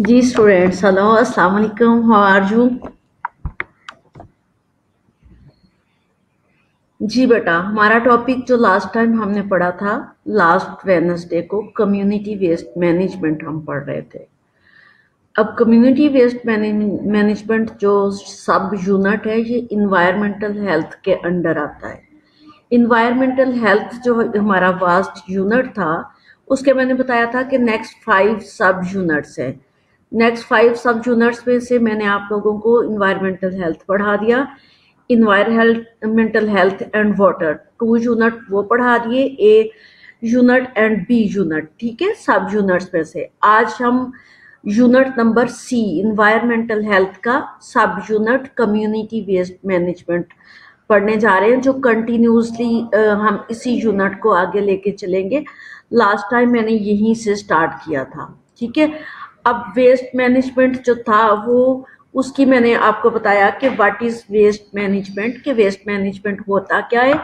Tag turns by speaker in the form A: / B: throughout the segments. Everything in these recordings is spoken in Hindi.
A: जी स्टूडेंट्स हेलो अस्सलाम वालेकुम हाउ आर यू जी बेटा, हमारा टॉपिक जो लास्ट टाइम हमने पढ़ा था लास्ट वेनसडे को कम्युनिटी वेस्ट मैनेजमेंट हम पढ़ रहे थे। अब कम्युनिटी वेस्ट मैनेजमेंट जो सब यूनिट है, ये इन्वायरमेंटल हेल्थ के अंडर आता है। इन्वायरमेंटल हेल्थ जो हमारा वास्ट यूनिट था, उसके मैंने बताया था कि नेक्स्ट फाइव सब यूनिट्स हैं। नेक्स्ट फाइव सब यूनिट्स में से मैंने आप लोगों को इन्वायरमेंटल हेल्थ पढ़ा दिया। Environmental health and water two unit वो पढ़ा दिए A unit and B unit ठीक है? सब यूनिट्स में से। आज हम unit number C environmental health का sub unit community waste management पढ़ने जा रहे हैं, जो कंटिन्यूसली हम इसी यूनिट को आगे लेके चलेंगे। लास्ट टाइम मैंने यहीं से स्टार्ट किया था, ठीक है? अब वेस्ट मैनेजमेंट जो था, वो उसकी मैंने आपको बताया कि व्हाट इज़ वेस्ट मैनेजमेंट कि वेस्ट मैनेजमेंट होता क्या है?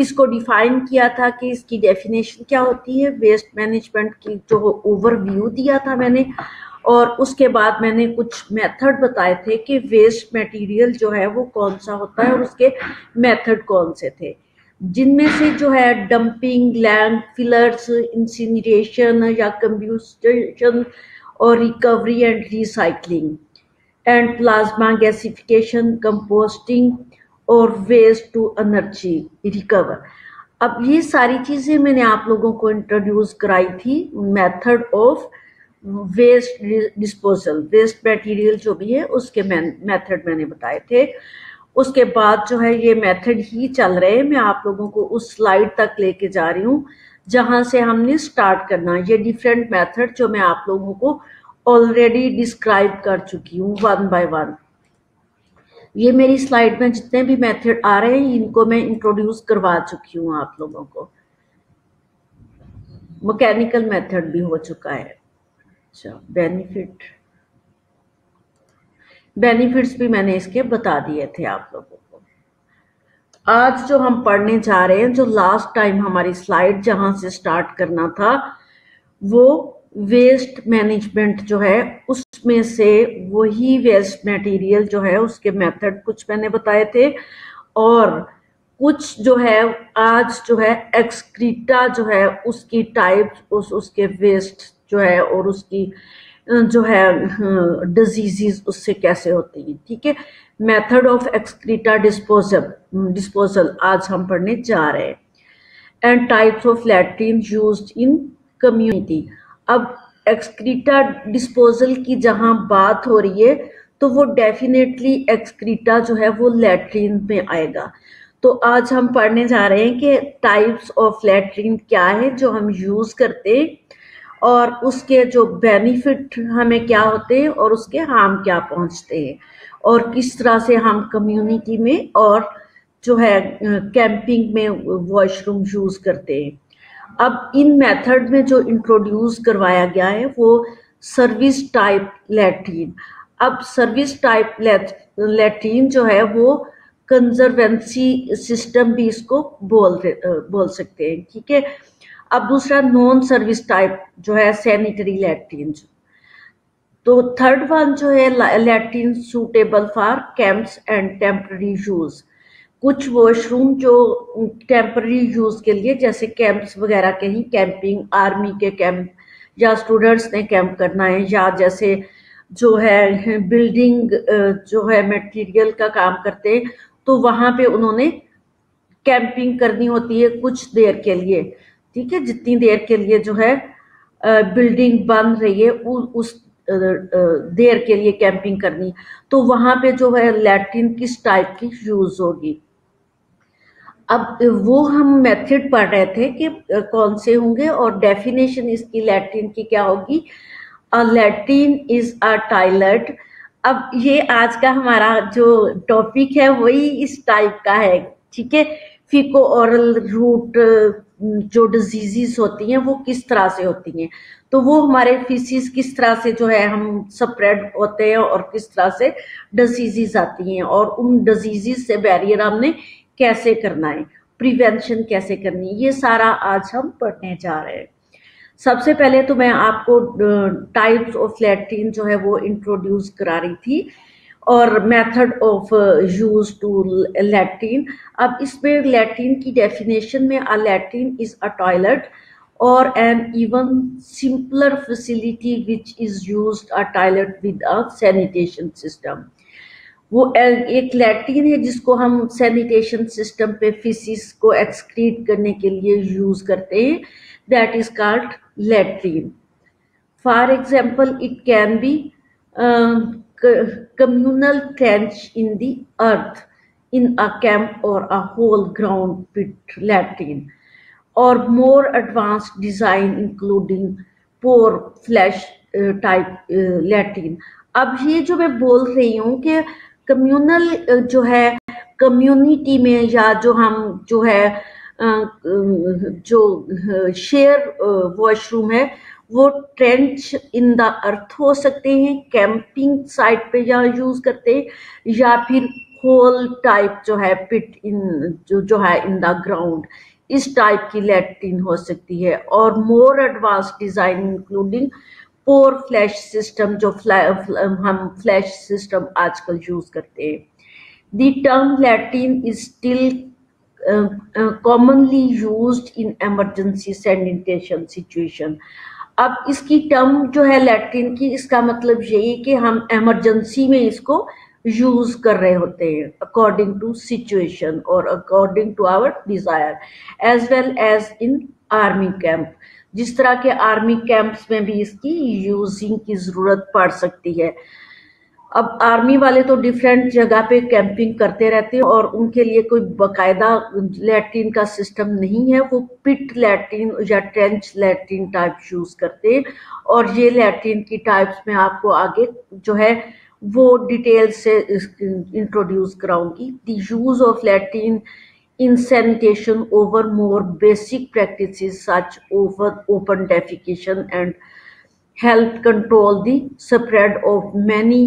A: इसको डिफाइन किया था कि इसकी डेफिनेशन क्या होती है? वेस्ट मैनेजमेंट की जो ओवरव्यू दिया था मैंने और उसके बाद मैंने कुछ मेथड बताए थे कि वेस्ट मटेरियल जो है, वो कौन सा होता है और उसके मेथड कौन से थे? जिनमें से जो है डंपिंग लैंड फिलर्स इंसिनरेशन या कंब्यूस्टेशन और recovery and recycling and plasma gasification composting और वेस्ट टू एनर्जी रिकवर अब ये सारी चीज़ें मैंने आप लोगों को इंट्रोड्यूस कराई थी method of waste disposal waste material जो भी है, उसके मेथड मैंने बताए थे। उसके बाद जो है ये मेथड ही चल रहे हैं। मैं आप लोगों को उस स्लाइड तक लेके जा रही हूँ। जहाँ से हमने स्टार्ट करना ये डिफरेंट मेथड जो मैं आप लोगों को ऑलरेडी डिस्क्राइब कर चुकी हूँ वन बाय वन ये मेरी स्लाइड में जितने भी मेथड आ रहे हैं, इनको मैं इंट्रोड्यूस करवा चुकी हूँ आप लोगों को। मैकेनिकल मेथड भी हो चुका है। अच्छा बेनिफिट बेनिफिट्स भी मैंने इसके बता दिए थे आप लोगों को। आज जो हम पढ़ने जा रहे हैं, जो लास्ट टाइम हमारी स्लाइड जहाँ से स्टार्ट करना था, वो वेस्ट मैनेजमेंट जो है, उसमें से वही वेस्ट मटेरियल जो है, उसके मेथड कुछ मैंने बताए थे। और कुछ जो है, आज जो है एक्सक्रीटा जो है, उसकी टाइप उस, उसके वेस्ट जो है, और उसकी, जो है डिजीजेस उससे कैसे होती हैं, ठीक है? Method of excreta disposal disposal, आज हम पढ़ने जा रहे हैं। And types of latrine use in community अब एक्सक्रीटा डिस्पोजल की जहाँ बात हो रही है तो वो डेफिनेटली एक्सक्रीटा जो है वो लैट्रिन में आएगा। तो आज हम पढ़ने जा रहे हैं कि टाइप्स ऑफ़ लैट्रिन क्या है जो हम यूज़ करते हैं, और उसके जो बेनिफिट हमें क्या होते हैं, और उसके हार्म क्या पहुँचते हैं। और किस तरह से हम कम्युनिटी में और जो है कैंपिंग में वॉशरूम यूज़ करते हैं। अब इन मेथड में जो इंट्रोड्यूस करवाया गया है, वो सर्विस टाइप लैट्रीन अब सर्विस टाइप लैट्रीन जो है, वो कंजर्वेंसी सिस्टम भी इसको बोल बोल सकते हैं, ठीक है? अब दूसरा नॉन सर्विस टाइप जो है सैनिटरी लैट्रीन तो थर्ड वन जो है latrine suitable for camps and temporary use कुछ वॉशरूम जो टेम्पररी यूज़ के लिए, जैसे कैंप्स वगैरह के ही कैंपिंग आर्मी के कैंप या स्टूडेंट्स ने कैंप करना है, या जैसे जो है बिल्डिंग जो है मटेरियल का काम करते हैं तो वहाँ पे उन्होंने कैंपिंग करनी होती है कुछ देर के लिए। ठीक है, जितनी देर के लिए जो है बिल्डिंग बन रही है उस देर के लिए कैंपिंग करनी। तो वहाँ पे जो है लैट्रिन किस टाइप की यूज़ होगी। अब वो हम मेथड पढ़ रहे थे कि कौन से होंगे और डेफिनेशन इसकी लैट्रिन की क्या होगी। लैट्रिन इज़ अ टॉयलेट अब ये आज का हमारा जो टॉपिक है वही इस टाइप का है, ठीक है? फिको औरल रूट जो डिजीजेस होती हैं वो किस तरह से होती हैं? तो वो हमारे फीसिस किस तरह से जो है हम स्प्रेड होते हैं और किस तरह से डिजीजेस आती हैं और उन डिजीजेस से बैरियर हमने कैसे करना है प्रिवेंशन कैसे करनी है, ये सारा आज हम पढ़ने जा रहे हैं। सबसे पहले तो मैं आपको टाइप्स ऑफ़ लैट्रिन जो है वो इंट्रोड्यूस करा रही थी और method of use to latrine अब इसमें लैट्रिन की डेफिनेशन में a latrine is a toilet or an even simpler facility which is used a toilet with a sanitation system वो एक लैट्रिन है जिसको हम सैनिटेशन सिस्टम पे फिसिस को एक्सक्रीट करने के लिए यूज़ करते हैं that is called latrine for example it can be communal trench in the earth in a camp or a whole ground pit latrine or more advanced design including pore flash uh, type uh, latrine अब ये जो मैं बोल रही हूँ कि कम्युनल जो है कम्युनिटी में या जो हम जो है जो शेयर वॉशरूम है वो ट्रेंच इन द अर्थ हो सकते हैं कैंपिंग साइट पे या यूज़ करते हैं या फिर होल टाइप जो है पिट इन जो जो है इन द ग्राउंड इस टाइप की लेट्रिन हो सकती है और more advanced design including pour flush system जो हम फ्लैश सिस्टम आजकल यूज़ करते हैं। The term latrine is still commonly use in emergency sanitation situation अब इसकी टर्म जो है लैट्रिन की, इसका मतलब यही कि हम एमरजेंसी में इसको यूज़ कर रहे होते हैं अकॉर्डिंग टू सिचुएशन और according to our desire as well as in army camp जिस तरह के आर्मी कैंप्स में भी इसकी यूजिंग की ज़रूरत पड़ सकती है। अब आर्मी वाले तो डिफरेंट जगह पे कैंपिंग करते रहते हैं और उनके लिए कोई बकायदा लैट्रिन का सिस्टम नहीं है। वो पिट लैट्रिन या ट्रेंच लैट्रिन टाइप यूज़ करते हैं और ये लैट्रिन की टाइप्स में आपको आगे जो है वो डिटेल से introduce कराऊँगी। The use of latrine in sanitation over more basic practice such over open defecation and help control the spread of many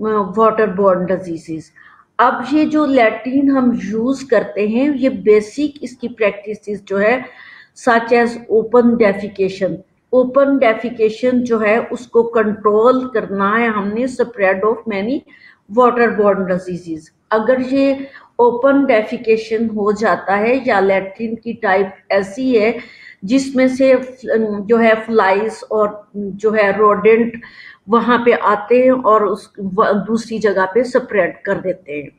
A: water borne disease अब ये जो लैटिन हम यूज़ करते हैं, ये बेसिक इसकी प्रैक्टिस जो है such as open defecation open defecation जो है उसको कंट्रोल करना है हमने spread of many water borne diseases अगर ये ओपन डेफिकेशन हो जाता है या लैट्रिन की टाइप ऐसी है, जिसमें से जो है फ्लाइज और जो है रोडेंट वहाँ पे आते हैं और उस दूसरी जगह पे स्प्रेड कर देते हैं।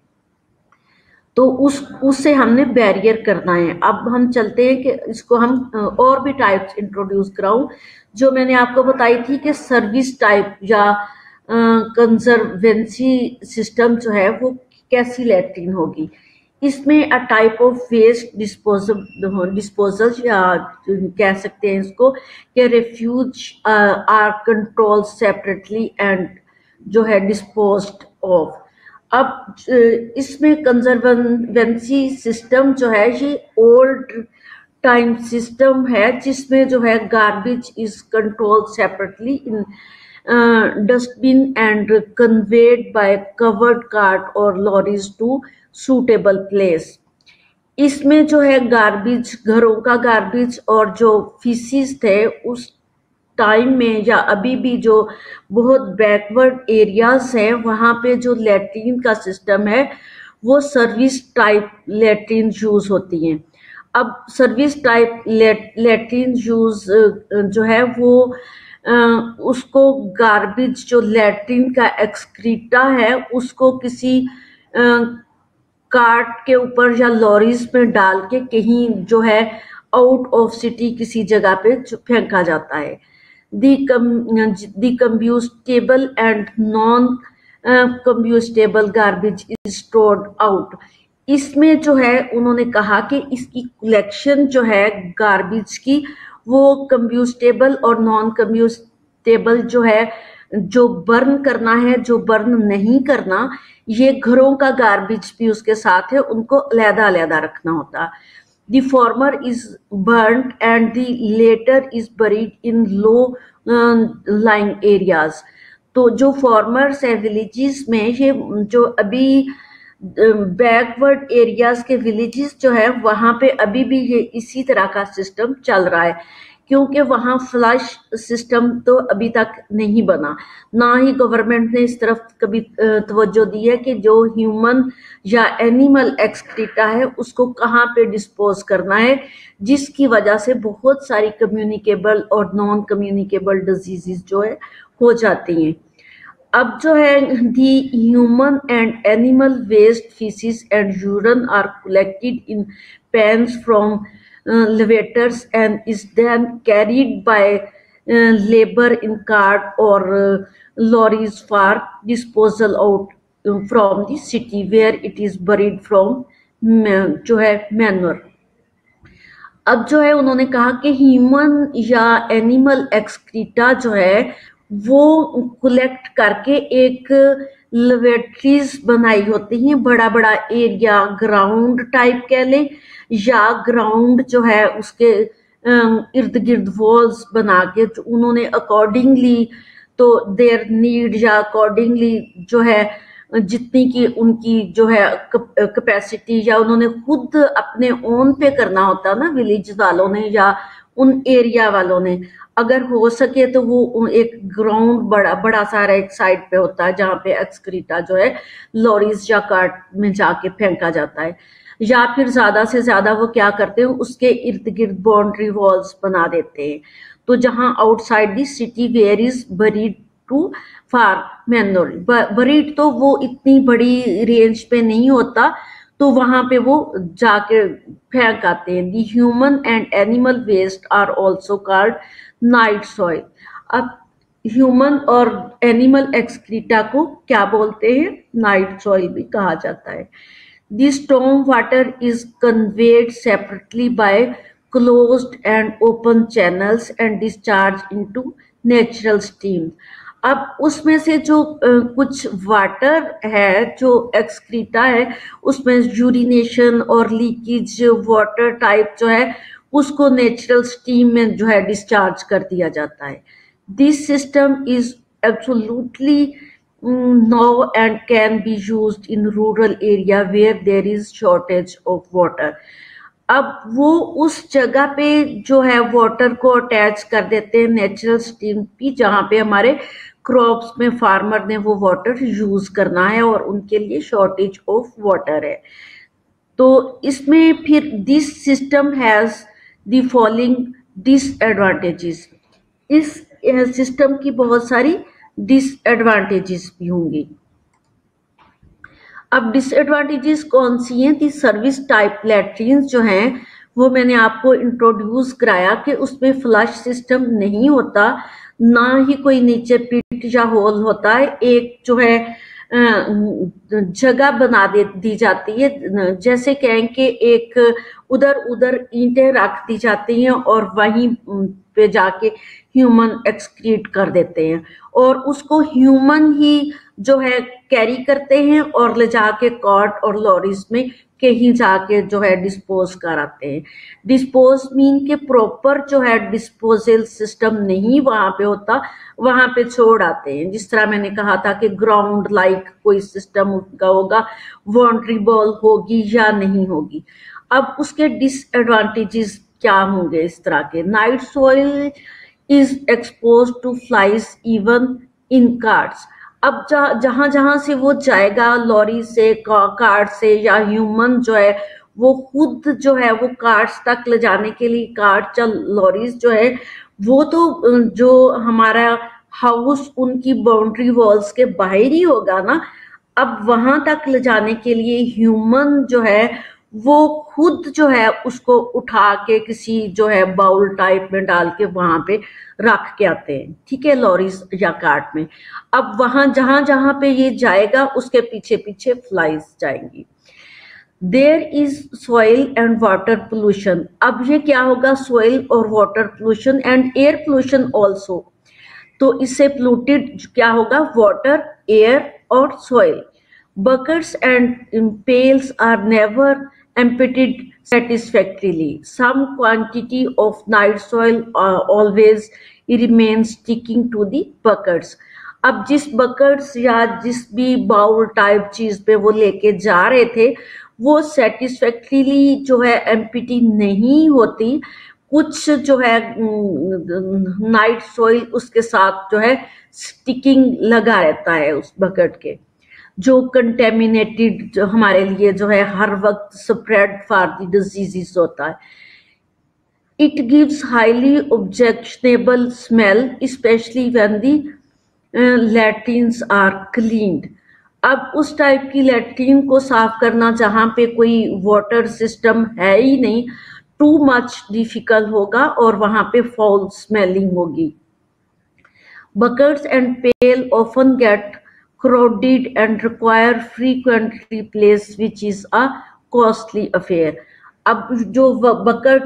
A: तो उस, उससे हमने बैरियर करना है। अब हम चलते हैं कि इसको हम और भी टाइप्स इंट्रोड्यूस कराऊं। जो मैंने आपको बताई थी कि सर्विस टाइप या कंजर्वेंसी सिस्टम जो है वो कैसी लैट्रिन होगी। इसमें a type of waste disposal disposal या कह सकते हैं इसको कि refuse are control separately and जो है डिस्पोज ऑफ़ अब इसमें कंजर्वेंसी सिस्टम जो है, ये ओल्ड टाइम सिस्टम है, जिसमें जो है garbage is control separately in dustbin and conveyed by covered cart और लॉरीज टू सूटेबल प्लेस इसमें जो है गार्बेज घरों का गार्बेज और जो फीसिस थे, उस टाइम में या अभी भी जो बहुत बैकवर्ड एरियाज़ हैं, वहाँ पे जो लेट्रिन का सिस्टम है, वो सर्विस टाइप लेट्रिन यूज़ होती हैं। अब सर्विस टाइप लेट्रिन यूज़ जो है वो उसको गार्बेज जो लैट्रिन का एक्सक्रीटा है, उसको किसी कार्ट के ऊपर या लॉरीज में डाल के कहीं जो है आउट ऑफ़ सिटी किसी जगह पे फेंका जाता है। The combustible and non combustible garbage stored out इसमें जो है, उन्होंने कहा कि इसकी कलेक्शन जो है गार्बेज की, वो कम्ब्यूस्टेबल और नॉन कम्ब्यूस्टेबल जो है, जो बर्न करना है, जो बर्न नहीं करना, ये घरों का गार्बेज भी उसके साथ है, उनको अलहदा अलहदा रखना होता। The former is burn and the latter is in in low lying areas. तो जो फॉर्मर्स है विलेजेस में ये जो अभी बैकवर्ड एरियाज़ के विलेजेस जो है, वहाँ पे अभी भी ये इसी तरह का सिस्टम चल रहा है क्योंकि वहाँ फ्लश सिस्टम तो अभी तक नहीं बना। ना ही गवर्नमेंट ने इस तरफ़ कभी तवज्जो दी है कि जो ह्यूमन या एनिमल एक्सक्रीटा है, उसको कहाँ पे डिस्पोज करना है, जिसकी वजह से बहुत सारी कम्युनिकेबल और नॉन कम्युनिकेबल डिज़ीज़ जो है, हो जाती हैं। अब जो है the human and animal waste faeces and urine are collected in pans from lavatories and is then carried by labour in cart और lorries for disposal out from the city where it is buried from जो है मैनुअर अब जो है, उन्होंने कहा कि ह्यूमन या एनिमल एक्सक्रीटा जो है, वो कलेक्ट करके एक लेबोरेटरीज बनाई होती हैं बड़ा बड़ा एरिया ग्राउंड टाइप कह लें या ग्राउंड जो है उसके इर्द गिर्द वॉल्स बना के उन्होंने अकॉर्डिंगली तो देयर नीड या अकॉर्डिंगली जो है, जितनी की उनकी जो है कैपेसिटी या उन्होंने खुद अपने ओन पे करना होता ना विलेज वालों ने या उन एरिया वालों ने, अगर हो सके तो वो एक ग्राउंड बड़ा बड़ा सारा एक साइड पे होता है जहाँ पे एक्सक्रीटा जो है लॉरीज या कार्ट में जाके फेंका जाता है। या फिर ज़्यादा से ज़्यादा वो क्या करते हैं, उसके इर्द गिर्द बाउंड्री वॉल्स बना देते हैं। तो जहाँ outside the city where is buried to form manure buried तो वो इतनी बड़ी रेंज पे नहीं होता तो वहाँ पे वो जाके फेंक आते हैं। The human and animal waste are also called night soil अब ह्यूमन और एनिमल एक्सक्रीटा को क्या बोलते हैं? नाइट सॉइल भी कहा जाता है। The storm water is conveyed separately by closed and open channels and discharge into natural stream अब उसमें से जो कुछ वाटर है, जो एक्सक्रीटा है, उसमें यूरिनेशन और लीकेज वाटर टाइप जो है, उसको नेचुरल स्टीम में जो है डिस्चार्ज कर दिया जाता है। This system is absolutely no and can be use in rural area where there is shortage of water अब वो उस जगह पे जो है वाटर को अटैच कर देते हैं नेचुरल स्टीम की, जहाँ पे हमारे क्रॉप्स में फार्मर ने वो वाटर यूज़ करना है और उनके लिए शॉर्टेज ऑफ़ वाटर है। तो इसमें फिर this system has the following disadvantages इस सिस्टम की बहुत सारी डिसएडवांटेजेस भी होंगी। अब डिसएडवांटेजेस कौन सी हैं? दी सर्विस टाइप लेट्रीन जो हैं, वो मैंने आपको इंट्रोड्यूस कराया कि उसमें फ्लश सिस्टम नहीं होता, ना ही कोई नीचे पिट या होल होता है, एक जो है जगह बना दे, दी जाती है, जैसे कहें कि एक उधर उधर ईंटें रख दी जाती हैं और वहीं पे जाके ह्यूमन एक्सक्रीट कर देते हैं। और उसको ह्यूमन ही जो है कैरी करते हैं और ले जाके कॉट और लॉरीज में कहीं जाके जो है डिस्पोज कराते हैं। डिस्पोज मीन के प्रॉपर जो है डिस्पोजल सिस्टम नहीं वहाँ पे होता, वहाँ पे छोड़ आते हैं। जिस तरह मैंने कहा था कि ग्राउंड लाइक कोई सिस्टम उनका होगा बाउंड्री बॉल होगी या नहीं होगी। अब उसके डिसएडवांटेजेस क्या होंगे इस तरह के? Night soil is expose to flies even in carts अब जहाँ जहाँ से वो जाएगा लॉरी से कार से या ह्यूमन जो है, वो खुद जो है, वो कार्स तक ले जाने के लिए कार या लॉरीज जो है, वो तो जो हमारा हाउस उनकी बाउंड्री वॉल्स के बाहर ही होगा ना, अब वहाँ तक ले जाने के लिए ह्यूमन जो है वो खुद जो है उसको उठा के किसी जो है बाउल टाइप में डाल के वहाँ पे रख के आते हैं, ठीक है, लॉरीज या कार्ट में। अब वहाँ जहाँ जहाँ पे ये जाएगा, उसके पीछे पीछे फ्लाइज जाएँगी। There is soil and water pollution अब ये क्या होगा सॉइल और water pollution and air pollution also तो इससे पोल्यूटेड क्या होगा वाटर एयर और soil buckets and pails are never emptied satisfactorily. Some quantity of night soil uh, always remains sticking to the buckets. अब जिस बकेट्स या जिस भी बाउल टाइप चीज़ पे वो लेके जा रहे थे वो सेटिस्फैक्ट्रीली जो है एम्पिटी नहीं होती कुछ जो है नाइट सोइल उसके साथ जो है स्टिकिंग लगा रहता है उस बकेट के जो कंटेमिनेटेड हमारे लिए जो है, हर वक्त स्प्रेड फॉर द डिजीजेस होता है। It gives highly objectionable smell specially when the latrines are cleaned अब उस टाइप की लैट्रिन को साफ़ करना जहाँ पे कोई वाटर सिस्टम है ही नहीं टू मच डिफ़िकल्ट होगा और वहाँ पे फॉल स्मेलिंग होगी। Buckets and pail often get crowded and require frequent replace which is a costly affair. अब जो बकेट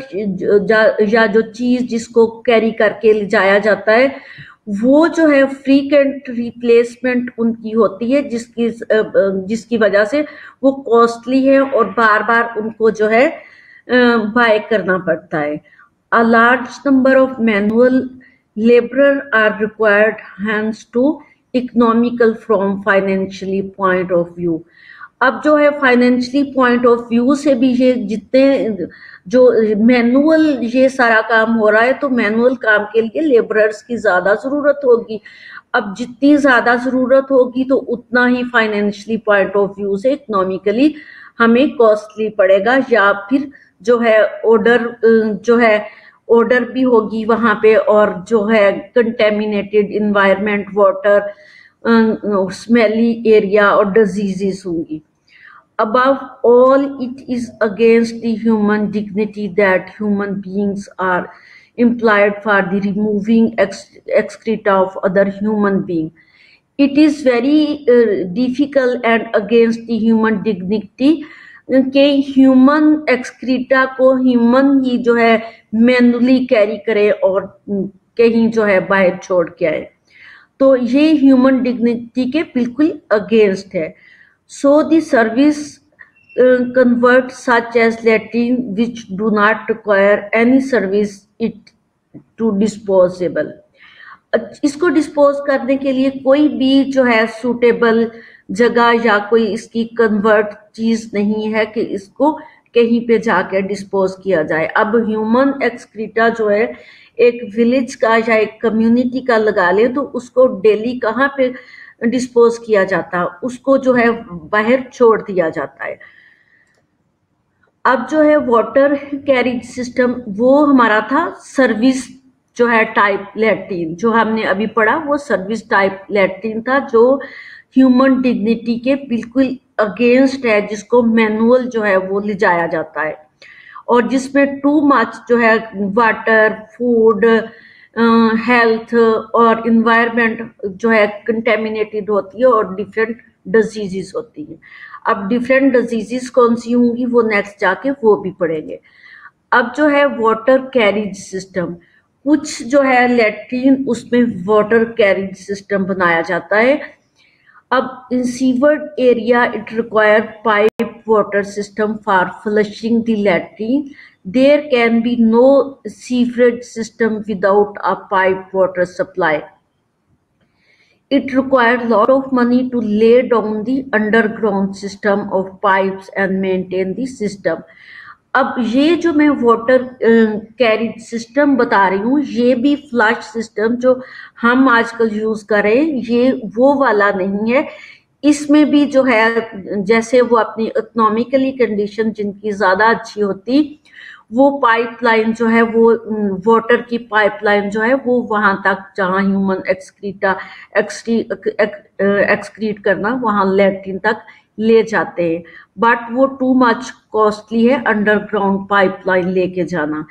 A: या जो चीज़ जिसको कैरी करके ले जाया जाता है, वो जो है फ्रीकेंट रिप्लेसमेंट उनकी होती है, जिसकी जिसकी वजह से वो कॉस्टली है और बार बार उनको जो है बाय करना पड़ता है। A large number of manual labour are required hands to economical from financially point of view. अब जो है फाइनेंशियली पॉइंट ऑफ़ व्यू से भी ये जितने जो मैनुअल ये सारा काम हो रहा है तो मैनुअल काम के लिए लेबरर्स की ज़्यादा ज़रूरत होगी। अब जितनी ज़्यादा ज़रूरत होगी तो उतना ही फाइनेंशियली पॉइंट ऑफ़ व्यू से इकोनॉमिकली हमें कॉस्टली पड़ेगा या फिर जो है ऑर्डर जो है ऑर्डर भी होगी वहाँ पे और जो है contaminated environment water smelly area और डिजीजेस होंगी। Above all it is against human dignity that human beings are employed for the removing excreta of other human being it is very difficult and against the human dignity के ह्यूमन एक्सक्रीटा को ह्यूमन ही जो है मैनुअली कैरी करे और कहीं जो है बाहर छोड़ के आए। तो ये ह्यूमन डिग्निटी के बिल्कुल अगेंस्ट है। So the service convert such as latrine which do not require any service it to disposable इसको डिस्पोज करने के लिए कोई भी जो है सूटेबल जगह या कोई इसकी कन्वर्ट चीज़ नहीं है कि इसको कहीं पे जाकर डिस्पोज किया जाए। अब ह्यूमन एक्सक्रीटा जो है, एक विलेज का या एक कम्युनिटी का लगा ले तो उसको डेली कहाँ पे डिस्पोज किया जाता? है उसको जो है बाहर छोड़ दिया जाता है। अब जो है वाटर कैरिज सिस्टम वो हमारा था सर्विस जो है टाइप लेट्रिन जो हमने अभी पढ़ा, वो सर्विस टाइप लेट्रिन था, जो ह्यूमन डिग्निटी के बिल्कुल अगेंस्ट है, जिसको मैनुअल जो है वो ले जाया जाता है। और जिसमें टू मच जो है वाटर फ़ूड हेल्थ और इन्वायरमेंट जो है कंटेमिनेटेड होती है और डिफरेंट डिजीजेस होती है। अब डिफरेंट डिजीजेस कौन सी होंगी, वो नेक्स्ट जाके वो भी पढ़ेंगे। अब जो है वाटर कैरिज सिस्टम कुछ जो है लेट्रीन उसमें वाटर कैरिज सिस्टम बनाया जाता है। अब in seaward area, it require pipe water system for flushing the latrine. There can be no sewerage system without a pipe water supply. It required lot of money to lay down the underground system of pipes and maintain the system. अब ये जो मैं वाटर कैरिज सिस्टम बता रही हूँ, ये भी फ्लश सिस्टम जो हम आजकल यूज़ करें ये वो वाला नहीं है। इसमें भी जो है, जैसे वो अपनी इकोनॉमिकली कंडीशन जिनकी ज़्यादा अच्छी होती, वो पाइपलाइन जो है, वो वाटर की पाइपलाइन जो है, वो वहाँ तक जहाँ ह्यूमन एक्सक्रीटा एक्सक्री एक्सक्रीट करना, वहाँ लेट्रिन तक ले जाते हैं। बट वो टू मच कॉस्टली है अंडरग्राउंड पाइपलाइन लेके जाना।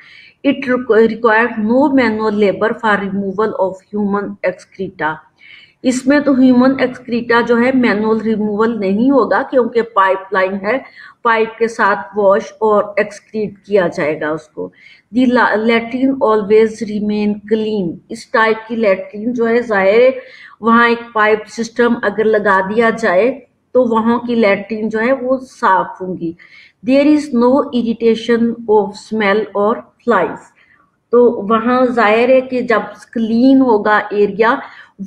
A: It required no manual labour for removal of human excreta इसमें तो ह्यूमन एक्सक्रीटा जो है मैनुअल रिमूवल नहीं होगा, क्योंकि पाइपलाइन है। पाइप के साथ वॉश और एक्सक्रीट किया जाएगा उसको। The latrine always remain clean इस टाइप की लेट्रिन जो है, ज़ाहिर वहाँ एक पाइप सिस्टम अगर लगा दिया जाए तो वहाँ की लैट्रिन जो है वो साफ़ होंगी। There is no irritation of smell और फ्लाइज तो वहाँ ज़ाहिर है कि जब क्लीन होगा एरिया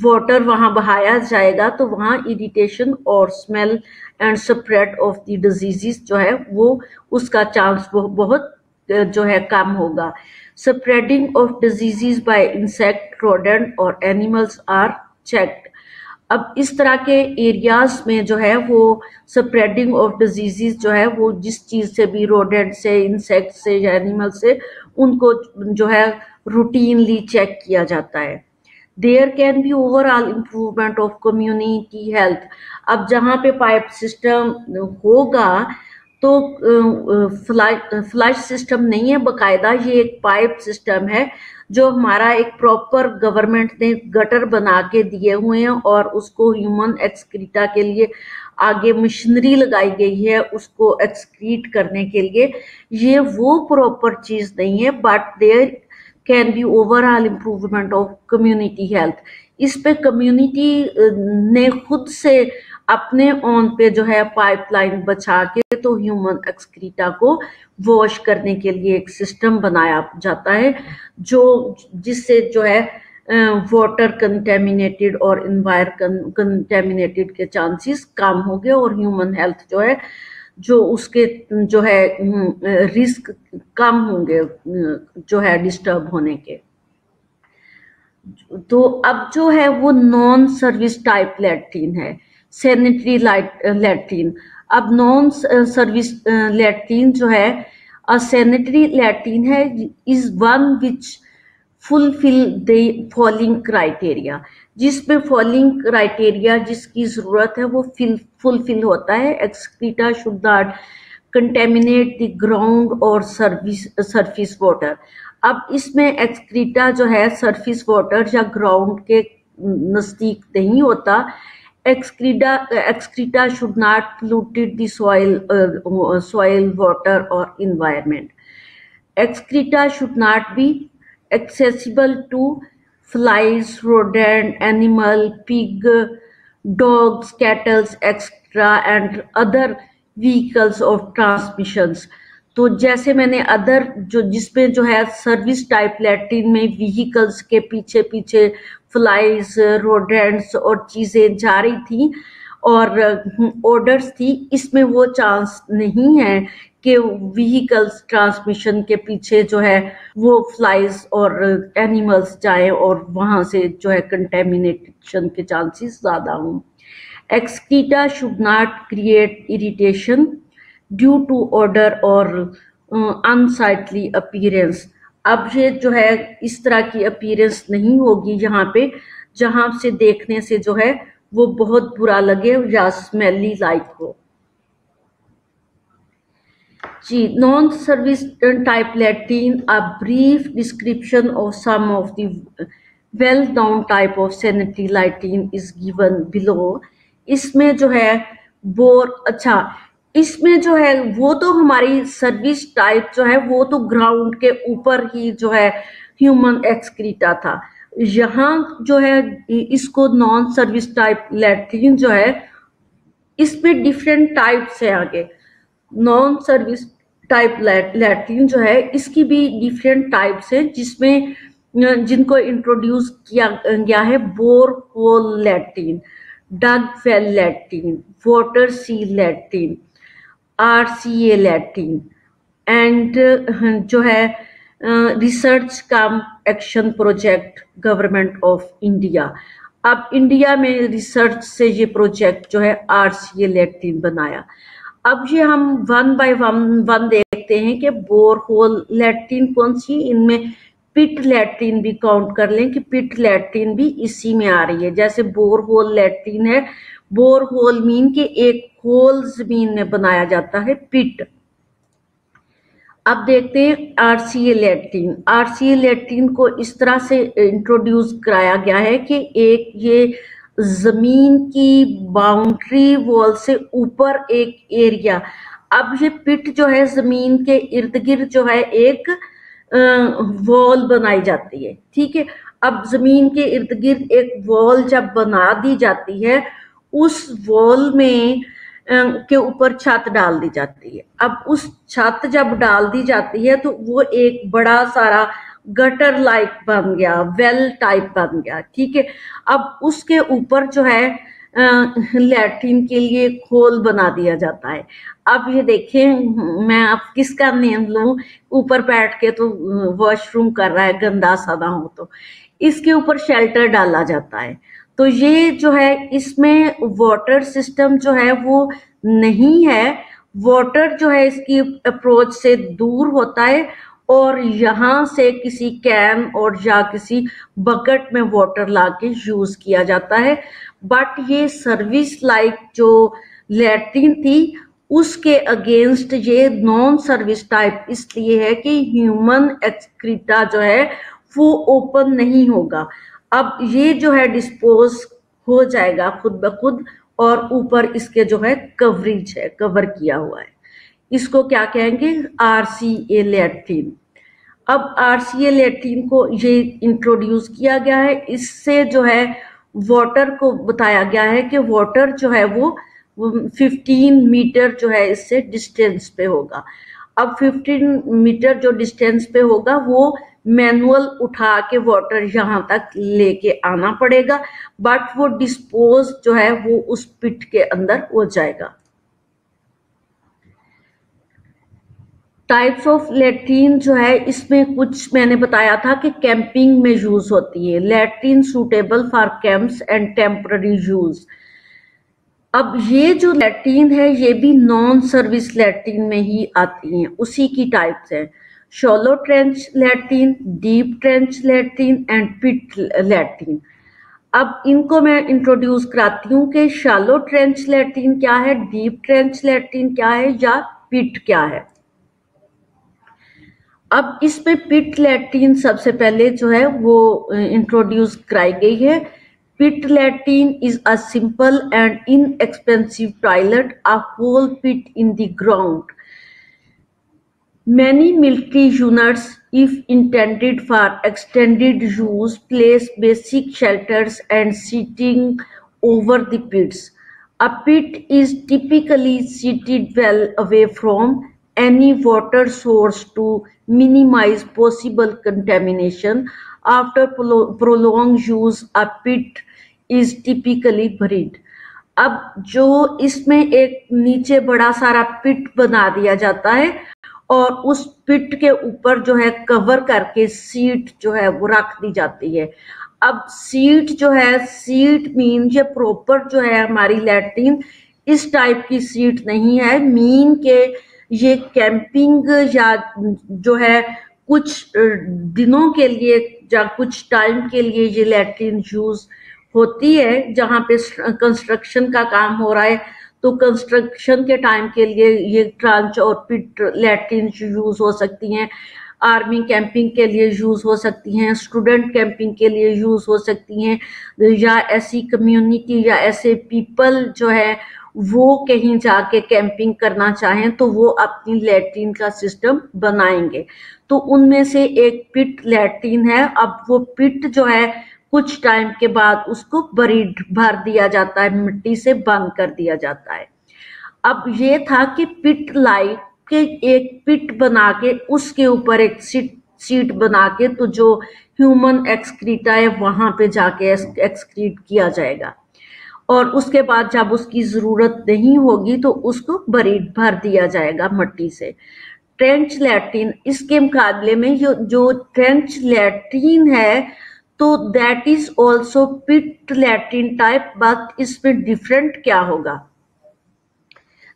A: वाटर वहाँ बहाया जाएगा तो वहाँ इरिटेशन और smell and spread of the diseases जो है वो उसका चांस बहुत जो है कम होगा। Spreading of diseases by insect rodent और एनिमल्स आर चेक्ड अब इस तरह के एरियाज़ में जो है वो स्प्रेडिंग ऑफ़ डिजीजेस जो है वो जिस चीज़ से भी रोडेंट से इंसेक्ट से या एनिमल से, उनको जो है रूटीनली चेक किया जाता है। There can be overall improvement of community health अब जहाँ पे पाइप सिस्टम होगा तो फ्लश सिस्टम नहीं है, बकायदा ये एक पाइप सिस्टम है, जो हमारा एक प्रॉपर गवर्नमेंट ने गटर बना के दिए हुए हैं और उसको ह्यूमन एक्सक्रीटा के लिए आगे मशीनरी लगाई गई है उसको एक्सक्रीट करने के लिए। ये वो प्रॉपर चीज़ नहीं है but there can be overall improvement of community health इस पे कम्युनिटी ने खुद से अपने ऑन पे जो है पाइपलाइन बचा के तो ह्यूमन एक्सक्रीटा को वॉश करने के लिए एक सिस्टम बनाया जाता है, जो, जिससे जो है वाटर कंटेमिनेटेड और इन्वायर कंटेमिनेटेड के चांसेस कम हो गए और ह्यूमन हेल्थ जो है, जो उसके, जो है रिस्क कम होंगे जो है डिस्टर्ब होने के। तो अब जो है वो नॉन सर्विस टाइप लैट्रिन है। Sanitary latrine. अब नॉन सर्विस लैट्रिन जो है, अ, सैनिटरी लैट्रिन है is one which fulfil the following criteria. जिसमें फॉलोइंग क्राइटेरिया जिसकी ज़रूरत है, वो फिल, फुलफिल होता है। Excreta should not contaminate the ground और सर्विस, सरफेस वाटर। अब इसमें एक्सक्रीटा जो है, सरफेस वाटर या ग्राउंड के नज़दीक नहीं होता। Excreta should not pollute the soil uh, soil water or environment. Excreta should not be accessible to flies rodent animal pig dogs cattle etc and other vehicles of transmissions तो जैसे मैंने अदर जो जिसमें जो है सर्विस टाइप लैट्रिन में व्हीकल्स के पीछे पीछे फ्लाइज रोडेंट्स और चीज़ें जा रही थी और ऑर्डर्स थी, इसमें वो चांस नहीं है कि व्हीकल्स ट्रांसमिशन के पीछे जो है वो फ्लाइज और एनिमल्स जाए और वहाँ से जो है कंटेमिनेशन के चांसेस ज़्यादा हों। Excreta should not create irritation due to odour और अनसाइटली अपीरेंस अब ये जो है, इस तरह की अपीयरेंस नहीं होगी यहाँ पे, जहाँ से देखने से जो है, वो बहुत बुरा लगे या स्मेली लाइक हो। जी non service type latrine a brief description of some of the well known type of sanitary latrine is given below इसमें जो है बोर अच्छा इसमें जो है, वो तो हमारी सर्विस टाइप जो है, वो तो ग्राउंड के ऊपर ही जो है ह्यूमन एक्सक्रीटा था। यहाँ जो है, इसको नॉन सर्विस टाइप लैट्रिन जो है, इसमें डिफरेंट टाइप्स है आगे। नॉन सर्विस टाइप लैट्रिन जो है, इसकी भी डिफरेंट टाइप्स है, जिसमें, जिनको इंट्रोड्यूस किया, गया है bore hole latrine dug well latrine water seal latrine R C A latrine and जो है research cum action project government of India अब इंडिया में रिसर्च से ये प्रोजेक्ट जो है आर सी ए लैटिन बनाया। अब ये हम वन बाय वन वन देखते हैं कि बोर होल लैट्रिन कौन सी, इनमें पिट लैट्रिन भी काउंट कर लें कि पिट लैट्रिन भी इसी में आ रही है। जैसे बोर होल लैट्रिन है बोर होल मीन के एक होल ज़मीन में बनाया जाता है पिट। अब देखते हैं आरसीए लेट्रिन। आरसीए लेट्रिन को इस तरह से इंट्रोड्यूस कराया गया है कि एक ये ज़मीन की बाउंड्री वॉल से ऊपर एक एरिया अब ये पिट जो है, ज़मीन के इर्द गिर्द जो है, एक वॉल बनाई जाती है। ठीक है? अब ज़मीन के इर्द गिर्द एक वॉल जब बना दी जाती है उस वॉल में के ऊपर छत डाल दी जाती है। अब उस छत जब डाल दी जाती है तो वो एक बड़ा सारा गटर लाइक बन गया वेल टाइप बन गया, ठीक है? अब उसके ऊपर जो है लैट्रिन के लिए खोल बना दिया जाता है। अब ये देखें, मैं अब किसका नेम लूँ? ऊपर बैठ के तो वॉशरूम कर रहा है, गंदा सदा हो तो। इसके ऊपर शेल्टर डाला जाता है। तो ये जो है, इसमें वाटर सिस्टम जो है वो नहीं है। वाटर जो है, इसकी अप्रोच से दूर होता है और यहाँ से किसी कैन और या किसी बकेट में वाटर लाके यूज़ किया जाता है। बट ये सर्विस लाइक जो लैट्रिन थी, उसके अगेंस्ट ये नॉन सर्विस टाइप इसलिए है कि ह्यूमन एक्सक्रीटा जो है, वो ओपन नहीं होगा। अब ये जो है डिस्पोज हो जाएगा खुद ब खुद और ऊपर इसके जो है कवरेज है कवर किया हुआ है। इसको क्या कहेंगे? आर सी ए लेट्रिन अब आर सी ए लेट्रिन को ये इंट्रोड्यूस किया गया है। इससे जो है वाटर को बताया गया है कि वाटर जो है वो 15 मीटर जो है इससे डिस्टेंस पे होगा। अब 15 मीटर जो डिस्टेंस पे होगा, वो मैनुअल उठा के वाटर यहाँ तक लेके आना पड़ेगा बट वो डिस्पोज जो है वो उस पिट के अंदर हो जाएगा। टाइप्स ऑफ़ लेट्रीन जो है, इसमें कुछ मैंने बताया था कि कैंपिंग में यूज़ होती है। Latrine suitable for camps and temporary use अब ये जो लेट्रिन है, ये भी नॉन सर्विस लेट्रिन में ही आती हैं, उसी की टाइप्स है। Shallow trench latrine deep trench latrine and pit latrine अब इनको मैं इंट्रोड्यूस कराती हूँ कि शालो ट्रेंच लेट्रिन क्या है डीप ट्रेंच लेट्रिन क्या है, या पिट क्या है। अब इसमें पिट लैट्रिन सबसे पहले जो है वो इंट्रोड्यूस कराई गई है। Pit latrine is a simple and inexpensive toilet a hole pit in the ground Many military units, if intended for extended use, place basic shelters and seating over the pits. A pit is typically seated well away from any water source to minimize possible contamination. After prolonged use, a pit is typically buried. अब जो इसमें एक नीचे बड़ा सारा पिट बना दिया जाता है और उस पिट के ऊपर जो है कवर करके सीट जो है वो रख दी जाती है। अब सीट जो है, सीट मीन ये प्रॉपर जो है हमारी लैट्रिन इस टाइप की सीट नहीं है। मीन के ये कैंपिंग या जो है कुछ दिनों के लिए या कुछ टाइम के लिए ये लैट्रिन यूज़ होती है, जहाँ पे कंस्ट्रक्शन का काम हो रहा है। तो कंस्ट्रक्शन के टाइम के लिए ये ट्रांच और पिट लैट्रिन यूज़ हो सकती हैं आर्मी कैंपिंग के लिए यूज़ हो सकती हैं स्टूडेंट कैंपिंग के लिए यूज़ हो सकती हैं, या ऐसी कम्युनिटी या ऐसे पीपल जो है, वो कहीं जाके कैंपिंग करना चाहें तो वो अपनी लैट्रिन का सिस्टम बनाएँगे। तो उनमें से एक पिट लैट्रिन है, अब वो पिट जो है कुछ टाइम के बाद उसको बरी भर दिया जाता है, मिट्टी से बंद कर दिया जाता है। अब ये था कि पिट लाइट के एक पिट बना के उसके ऊपर एक सीट सीट बना के तो जो ह्यूमन एक्सक्रीटा है वहाँ पे जाके एक्सक्रीट किया जाएगा। और उसके बाद जब उसकी ज़रूरत नहीं होगी तो उसको बरी भर दिया जाएगा मट्टी से। ट्रेंच लैट्रिन इसके मुकाबले में जो ट्रेंच लैट्रिन है तो that is also pit latrine type but इसमें डिफरेंट क्या होगा?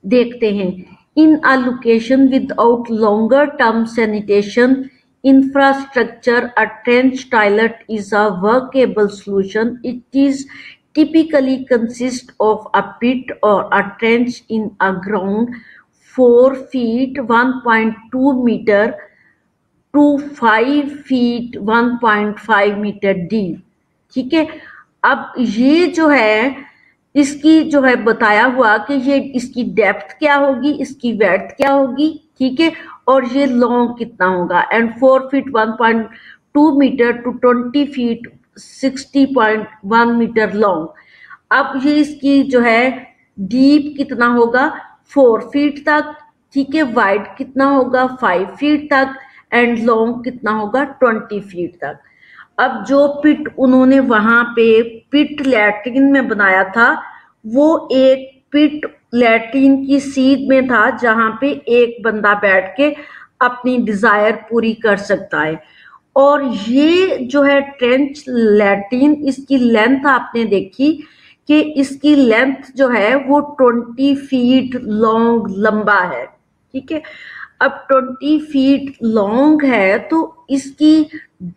A: देखते हैं। In a location without longer term sanitation infrastructure a trench toilet is a workable solution it is typically consist of a pit और a trench in a ground four feet one point two metre to five feet one point five metre deep ठीक है? अब ये जो है, इसकी जो है बताया हुआ कि ये इसकी डेप्थ क्या होगी, इसकी वेथ क्या होगी, ठीक है? और ये लॉन्ग कितना होगा? And four feet one point two metre to twenty feet sixty point one metre long. अब ये इसकी जो है डीप कितना होगा? फोर फीट तक। ठीक है? वाइड कितना होगा? फाइव फीट तक। एंड लॉन्ग कितना होगा? ट्वेंटी फीट तक। अब जो पिट उन्होंने वहाँ पे पिट लैट्रिन में बनाया था, वो एक पिट लैट्रिन की सीट में था जहाँ पे एक बंदा बैठ के अपनी डिज़ायर पूरी कर सकता है। और ये जो है ट्रेंच लैट्रिन, इसकी लेंथ आपने देखी कि इसकी लेंथ जो है वो ट्वेंटी फीट लॉन्ग लंबा है, ठीक है? अब ट्वेंटी फीट लॉन्ग है तो इसकी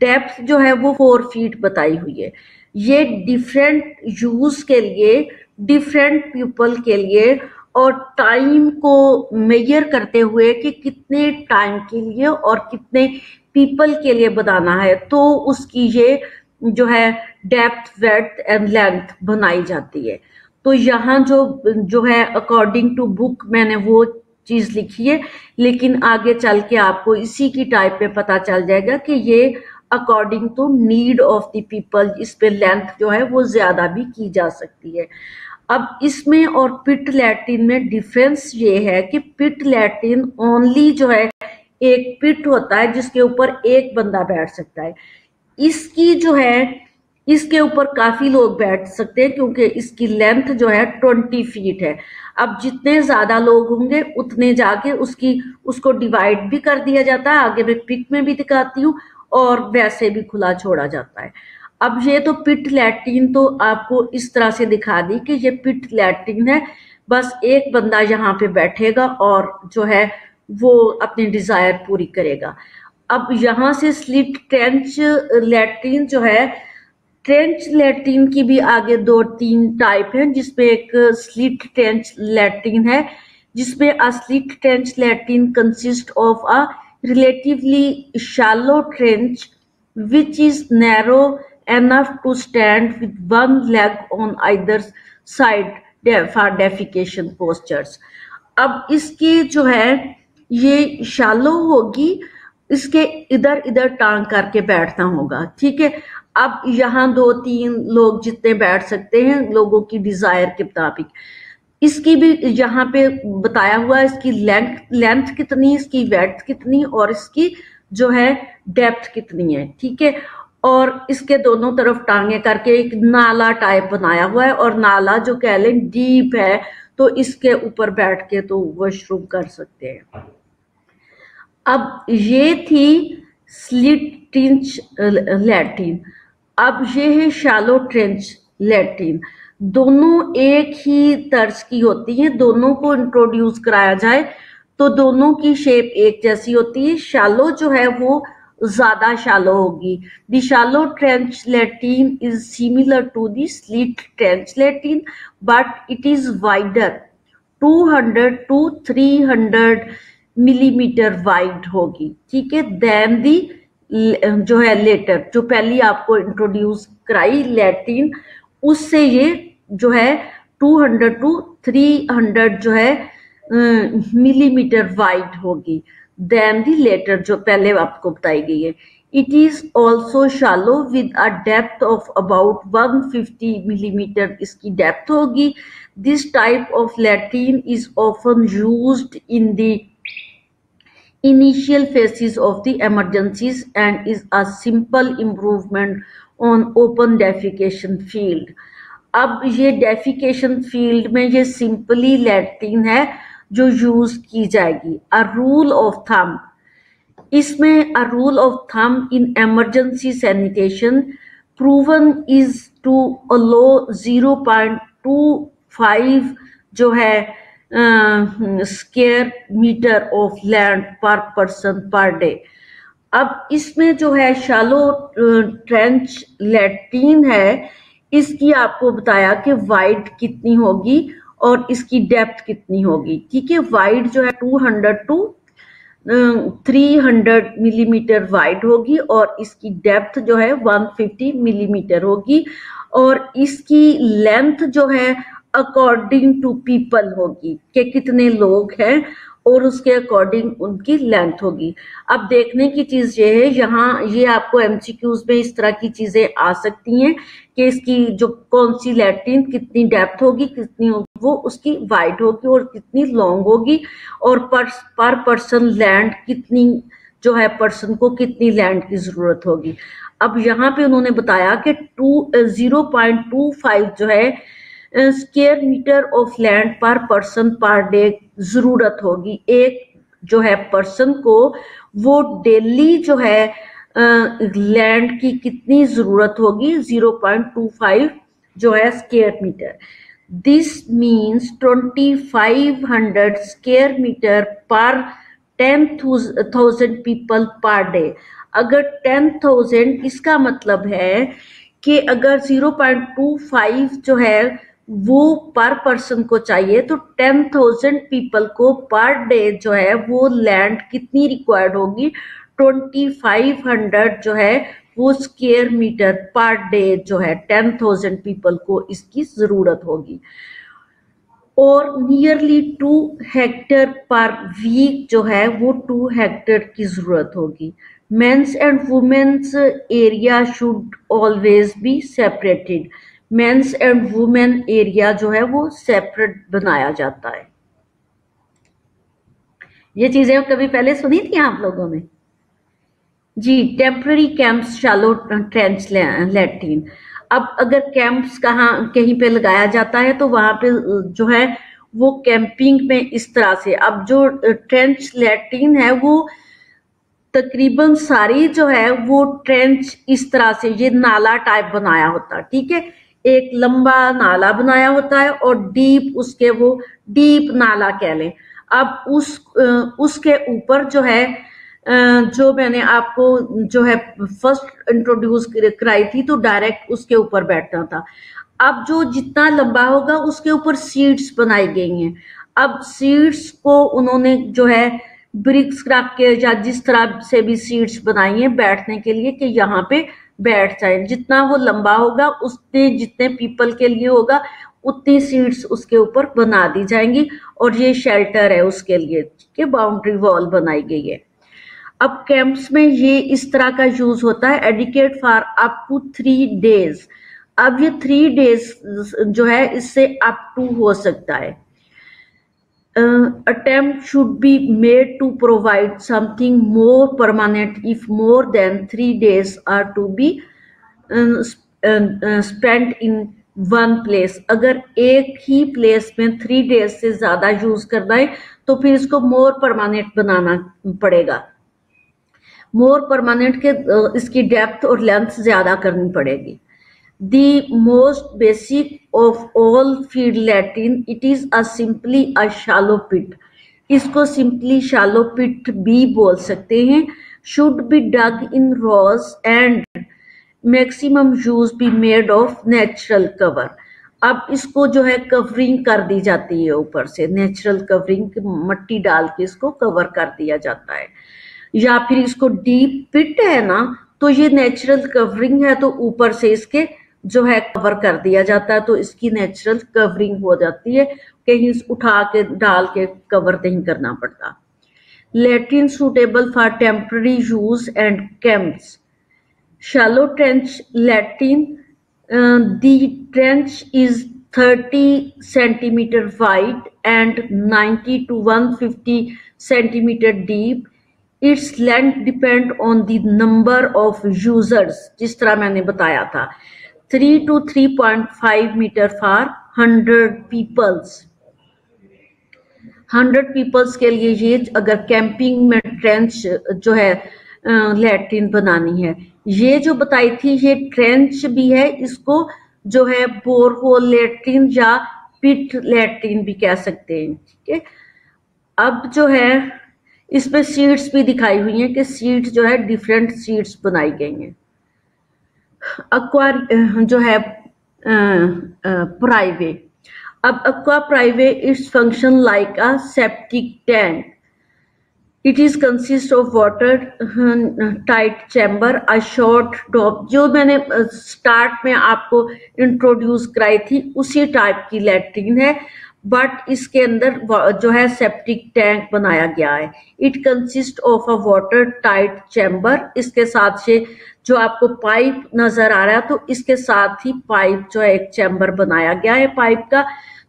A: डेप्थ जो है वो फोर फीट बताई हुई है। ये डिफरेंट यूज़ के लिए डिफरेंट पीपल के लिए और टाइम को मेजर करते हुए कि कितने टाइम के लिए और कितने पीपल के लिए बनाना है तो उसकी ये जो है डेप्थ वेथ एंड लेंथ बनाई जाती है। तो यहाँ जो जो है अकॉर्डिंग टू बुक मैंने वो चीज़ लिखी है, लेकिन आगे चल के आपको इसी की टाइप में पता चल जाएगा कि ये according to need of the people इस पे लेंथ जो है वो ज़्यादा भी की जा सकती है। अब इसमें और पिट लैटिन में डिफरेंस ये है कि पिट लैटिन ओनली जो है, एक पिट होता है जिसके ऊपर एक बंदा बैठ सकता है। इसकी जो है इसके ऊपर काफ़ी लोग बैठ सकते हैं, क्योंकि इसकी लेंथ जो है ट्वेंटी फीट है। अब जितने ज़्यादा लोग होंगे, उतने जाके उसकी, उसको डिवाइड भी कर दिया जाता है। आगे मैं पिक में भी दिखाती हूँ, और वैसे भी खुला छोड़ा जाता है। अब ये तो पिट लैटिन तो आपको इस तरह से दिखा दी कि ये पिट लैटिन है। बस एक बंदा यहाँ पे बैठेगा और जो है वो अपनी डिज़ायर पूरी करेगा। अब यहाँ से स्लिट ट्रेंच लैट्रिन जो है ट्रेंच लैटिन की भी आगे दो तीन टाइप है जिसमें एक स्लिट ट्रेंच लैटिन है जिसमें a slit trench latrine consist of a relatively shallow trench which is narrow enough to stand with one leg on either side for defecation postures अब इसके जो है, ये शालो होगी, इसके इधर इधर टांग करके बैठना होगा, ठीक है? अब यहाँ दो तीन लोग जितने बैठ सकते हैं, लोगों की डिज़ायर के मुताबिक। इसकी भी यहाँ पे बताया हुआ है, इसकी लेंथ लेंथ कितनी, इसकी वेथ कितनी और इसकी जो है डेप्थ कितनी है, ठीक है? और इसके दोनों तरफ़ टांगे करके एक नाला टाइप बनाया हुआ है और नाला जो कह लें डीप है तो इसके ऊपर बैठ के तो वॉशरूम कर सकते हैं। अब ये थी स्लिट ट्रिंच लैट्रिन अब ये है शालो ट्रेंच लैट्रिन दोनों एक ही तर्ज की होती है, दोनों को इंट्रोड्यूस कराया जाए तो दोनों की शेप एक जैसी होती है। शालो जो है वो ज़्यादा शालो होगी। The shallow trench latrine is similar to the slit trench latrine but it is wider 200 to 300 millimetre wide होगी। ठीक है? देन दी जो है लेटर जो पहली आपको इंट्रोड्यूस कराई लेटिन उससे ये जो है 200 टू 300 जो है मिलीमीटर वाइड होगी। देन दी लेटर जो पहले आपको बताई गई है। It is also shallow with a depth of about 150 millimetre इसकी डेप्थ होगी। This type of latrine is often used in the initial phases of the emergencies and is a simple improvement on open defecation field. अब ये डेफिकेशन फ़ील्ड में ये सिंपली लेटिन है जो यूज़ की जाएगी। अ रूल ऑफ़ थम इसमें a rule of thumb in emergency sanitation proven is to allow zero point two five जो है square metre of land per person per day अब इसमें जो है शालो ट्रेंच लेटीन है, इसकी आपको बताया कि वाइड कितनी होगी और इसकी डेप्थ कितनी होगी। ठीक है वाइड जो है 200 टू 300 मिलीमीटर mm वाइड होगी और इसकी डेप्थ जो है 150 मिलीमीटर mm होगी और इसकी लेंथ जो है अकॉर्डिंग टू पीपल होगी, कि कितने लोग हैं और उसके अकॉर्डिंग उनकी लेंथ होगी। अब देखने की चीज़ ये है, यहाँ ये आपको एमसीक्यूज में इस तरह की चीज़ें आ सकती हैं कि इसकी जो कौन सी लैट्रिन कितनी डेप्थ होगी, कितनी वो उसकी वाइड होगी और कितनी लॉन्ग होगी और पर पर पर्सन लैंड कितनी जो है पर्सन को कितनी लैंड की ज़रूरत होगी। अब यहाँ पे उन्होंने बताया कि two zero point two five जो है square metre of land per person per day ज़रूरत होगी। एक जो है पर्सन को वो डेली जो है लैंड की कितनी ज़रूरत होगी? 0.25 जो है square metre this means 2500 square metre per ten thousand people per day अगर टेन थाउज़ेंड इसका मतलब है कि अगर 0.25 जो है वो पर पर्सन को चाहिए तो टेन थाउज़ेंड पीपल को पर डे जो है वो लैंड कितनी रिक्वायर्ड होगी? ट्वेंटी फाइव हंड्रेड जो है वो स्केयर मीटर पर डे जो है टेन थाउज़ेंड पीपल को इसकी ज़रूरत होगी। और nearly two hectare per week जो है वो टू हेक्टर की ज़रूरत होगी। Men's and women's area should always be separated men's and women area जो है वो सेपरेट बनाया जाता है। ये चीज़ें कभी पहले सुनी थी आप लोगों ने? जी temporary camps shallow trench latrine अब अगर कैंप्स कहाँ, कहीं पे लगाया जाता है तो वहाँ पे जो है वो कैंपिंग में इस तरह से। अब जो ट्रेंच लेट्रीन है, वो तकरीबन सारी जो है वो ट्रेंच इस तरह से, ये नाला टाइप बनाया होता, ठीक है? एक लंबा नाला बनाया होता है और डीप उसके वो डीप नाला कह लें। अब उस उसके ऊपर जो है जो मैंने आपको जो है फ़र्स्ट इंट्रोड्यूस कराई थी तो डायरेक्ट उसके ऊपर बैठना था। अब जो जितना लंबा होगा उसके ऊपर सीट्स बनाई गई हैं। अब सीट्स को उन्होंने जो है ब्रिक्स रख के या जिस तरह से भी सीट्स बनाई हैं बैठने के लिए कि यहाँ पे बैठ जाए। जितना वो लंबा होगा उतने जितने पीपल के लिए होगा, उतनी सीट्स उसके ऊपर बना दी जाएँगी और ये शेल्टर है उसके लिए कि बाउंड्री वॉल बनाई गई है। अब कैंप्स में ये इस तरह का यूज़ होता है adequate for up to three days अब ये थ्री डेज़ जो है, इससे अप टू हो सकता है। Uh, attempt should be made to provide something more permanent if more than three days are to be uh, uh, spent in one place अगर एक ही प्लेस में थ्री डेज़ से ज़्यादा यूज़ करना है तो फिर इसको मोर परमानेंट बनाना पड़ेगा मोर परमानेंट के इसकी डेप्थ और लेंथ ज़्यादा करनी पड़ेगी the most basic of all feed latrine it is a simply a shallow pit. इसको सिंपली शालो पिट भी बोल सकते हैं। Should be dug in rows and maximum use be made of natural cover अब इसको जो है कवरिंग कर दी जाती है ऊपर से। नेचुरल कवरिंग मट्टी डाल के इसको कवर कर दिया जाता है। या फिर इसको डीप पिट है ना तो ये नेचुरल कवरिंग है तो ऊपर से इसके जो है कवर कर दिया जाता है तो इसकी नेचुरल कवरिंग हो जाती है। कहीं उठा के, डाल के कवर नहीं करना पड़ता। Latrine suitable for temporary use and camps shallow trench latrine the trench is 30 centimetre wide and 90 to 150 centimetre deep its length depend on the number of users जिस तरह मैंने बताया था। Three to three point five metre for hundred peoples hundred peoples के लिए ये अगर कैंपिंग में ट्रेंच जो है लेट्रिन बनानी है। ये जो बताई थी, ये ट्रेंच भी है, इसको जो है बोरहोल लेट्रिन या पिट लेट्रिन भी कह सकते हैं, ठीक है? अब जो है, इसमें सीट्स भी दिखाई हुई हैं कि सीट्स जो है डिफरेंट सीट्स बनाई गई हैं। अक्वा जो है प्राइवेट अब aqua private is function like a septic tank it is consist of water tight chamber a short top जो मैंने स्टार्ट में आपको इंट्रोड्यूस कराई थी, उसी टाइप की लेट्रिन है। बट इसके अंदर जो है सेप्टिक टैंक बनाया गया है। It consist of a water tight chamber इसके साथ से जो आपको पाइप नज़र आ रहा है तो इसके साथ ही पाइप जो है, एक चैम्बर बनाया गया है पाइप का।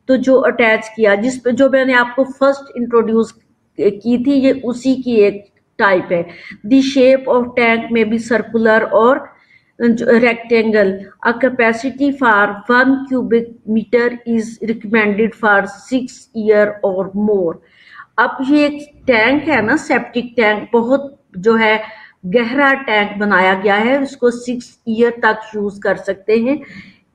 A: तो जो अटैच किया, जिस पे जो मैंने आपको फ़र्स्ट इंट्रोड्यूस की थी, ये उसी की एक टाइप है। द शेप ऑफ़ टैंक में भी सर्कुलर और rectangle. a capacity for 1 cubic meter is recommended for 6 year or more अब ये एक टैंक है ना, सेप्टिक टैंक, बहुत जो है गहरा टैंक बनाया गया है, उसको सिक्स ईयर तक यूज़ कर सकते हैं।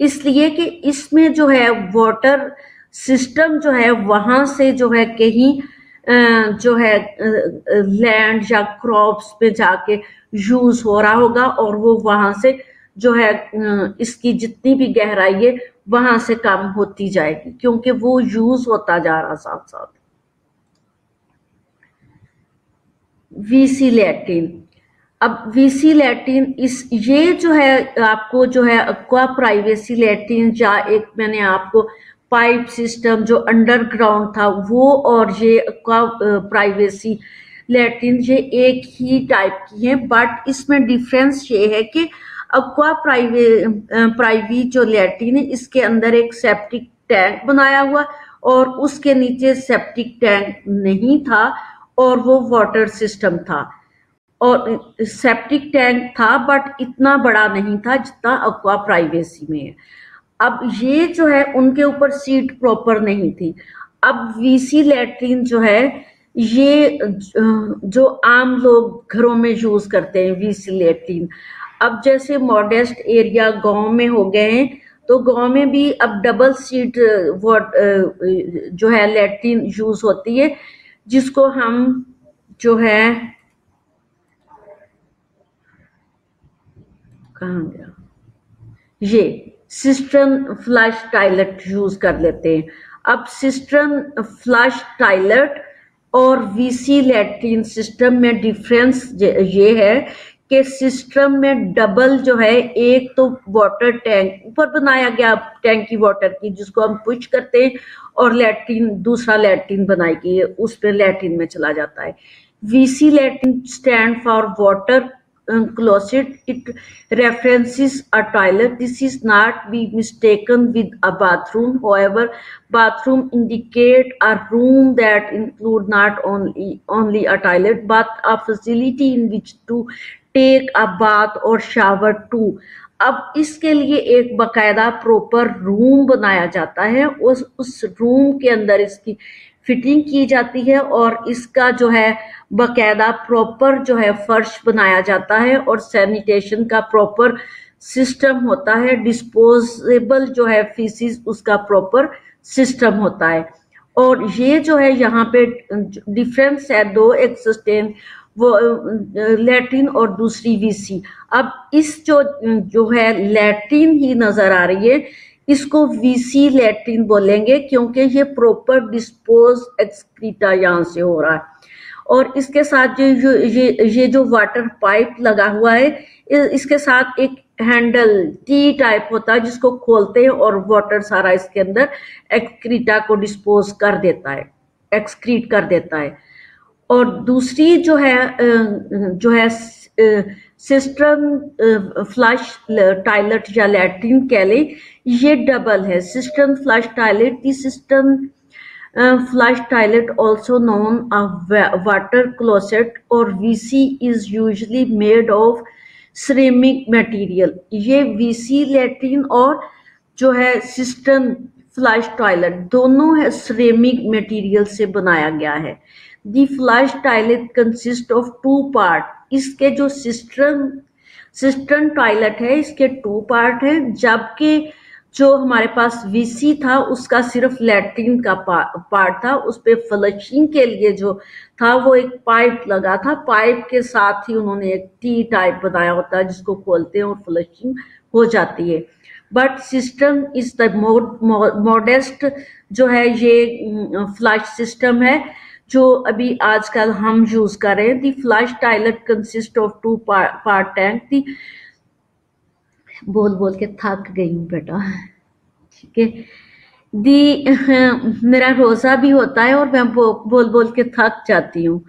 A: इसलिए कि इसमें जो है वाटर सिस्टम जो है, वहाँ से जो है कहीं जो है लैंड या क्रॉप्स पे जाके यूज़ हो रहा होगा और वो वहाँ से जो है इसकी जितनी भी गहराई है, वहाँ से कम होती जाएगी, क्योंकि वो यूज़ होता जा रहा साथ साथ वीसी लैटिन अब वीसी लैटिन इस, ये जो है, आपको जो है अक्वा प्राइवेसी लैटिन या एक मैंने आपको पाइप सिस्टम जो अंडरग्राउंड था, वो और ये अक्वा प्राइवेसी लैटिन ये एक ही टाइप की है बट इसमें डिफरेंस ये है कि अक्वा प्राइवे प्राइवी जो लैटिन है, इसके अंदर एक सेप्टिक टैंक बनाया हुआ और उसके नीचे सेप्टिक टैंक नहीं था और वो वाटर सिस्टम था। और सेप्टिक टैंक था बट इतना बड़ा नहीं था जितना अक्वा प्राइवेसी में है। अब ये जो है, उनके ऊपर सीट प्रॉपर नहीं थी। अब वीसी लैट्रिन जो है, ये, जो आम लोग घरों में यूज़ करते हैं वीसी लैट्रिन अब जैसे मॉडेस्ट एरिया गाँव में हो गए हैं तो गाँव में भी अब डबल सीट जो है लैट्रिन यूज़ होती है, जिसको हम जो है कहा गया ये सिस्टन फ्लश टायलेट यूज़ कर लेते हैं। अब सिस्टन फ्लश टायलेट और वीसी लैट्रिन सिस्टम में डिफरेंस ये है कि सिस्टम में डबल जो है, एक तो वाटर टैंक ऊपर बनाया गया टैंकी वाटर की, जिसको हम पुश करते हैं, और लैट्रिन दूसरा लैट्रिन बनाई गई है उस पर लैट्रिन में चला जाता है। VC latrine stand for water closet it references a toilet this is not be mistaken with a bathroom however bathroom indicate a room that include not only only a toilet but a facility in which to take a bath or shower too अब इसके लिए एक बकायदा प्रॉपर रूम बनाया जाता है उस उस रूम के अंदर इसकी फिटिंग की जाती है और इसका जो है बकायदा प्रॉपर जो है फर्श बनाया जाता है और सैनिटेशन का प्रॉपर सिस्टम होता है डिस्पोजेबल जो है फीसिस उसका प्रॉपर सिस्टम होता है। और ये जो है यहाँ पे डिफरेंस है दो, एक सस्टेन वो लैटिन और दूसरी वीसी अब इस जो जो है लैटिन ही नज़र आ रही है, इसको वीसी लैट्रिन बोलेंगे क्योंकि ये प्रॉपर डिस्पोज एक्सक्रीटा यहाँ से हो रहा है। और इसके साथ जो ये ये जो वाटर पाइप लगा हुआ है इसके साथ एक हैंडल टी टाइप होता है, जिसको खोलते हैं और वाटर सारा इसके अंदर एक्सक्रीटा को डिस्पोज कर देता है एक्सक्रीट कर देता है। और दूसरी जो है जो है सिस्टम फ्लश टॉयलेट या लैट्रिन कह लें, ये डबल है। सिस्टम फ्लश टॉयलेट की cistern flush toilet also known water closet और VC is usually made of ceramic material ये वीसी लैट्रिन और जो है सिस्टम फ्लश टॉयलेट दोनों है सिरेमिक मटेरियल से बनाया गया है। The flush toilet consist of two part इसके जो सिस्टम सिस्टम टॉयलेट है, इसके टू पार्ट है, जबकि जो हमारे पास वीसी था उसका सिर्फ़ लैट्रिन का पा, पार्ट था। उस पर फ्लशिंग के लिए जो था वो एक पाइप लगा था। पाइप के साथ ही उन्होंने एक टी टाइप बनाया होता है जिसको खोलते हैं और फ्लशिंग हो जाती है। But cistern is the modest जो है ये फ्लश सिस्टम है जो अभी आजकल हम यूज़ कर रहे हैं। The flush toilet consist of two part tank the bowl bowl के थक गई हूँ बेटा। ठीक है? दी मेरा रोज़ा भी होता है और मैं बो, बोल बोल के थक जाती हूँ।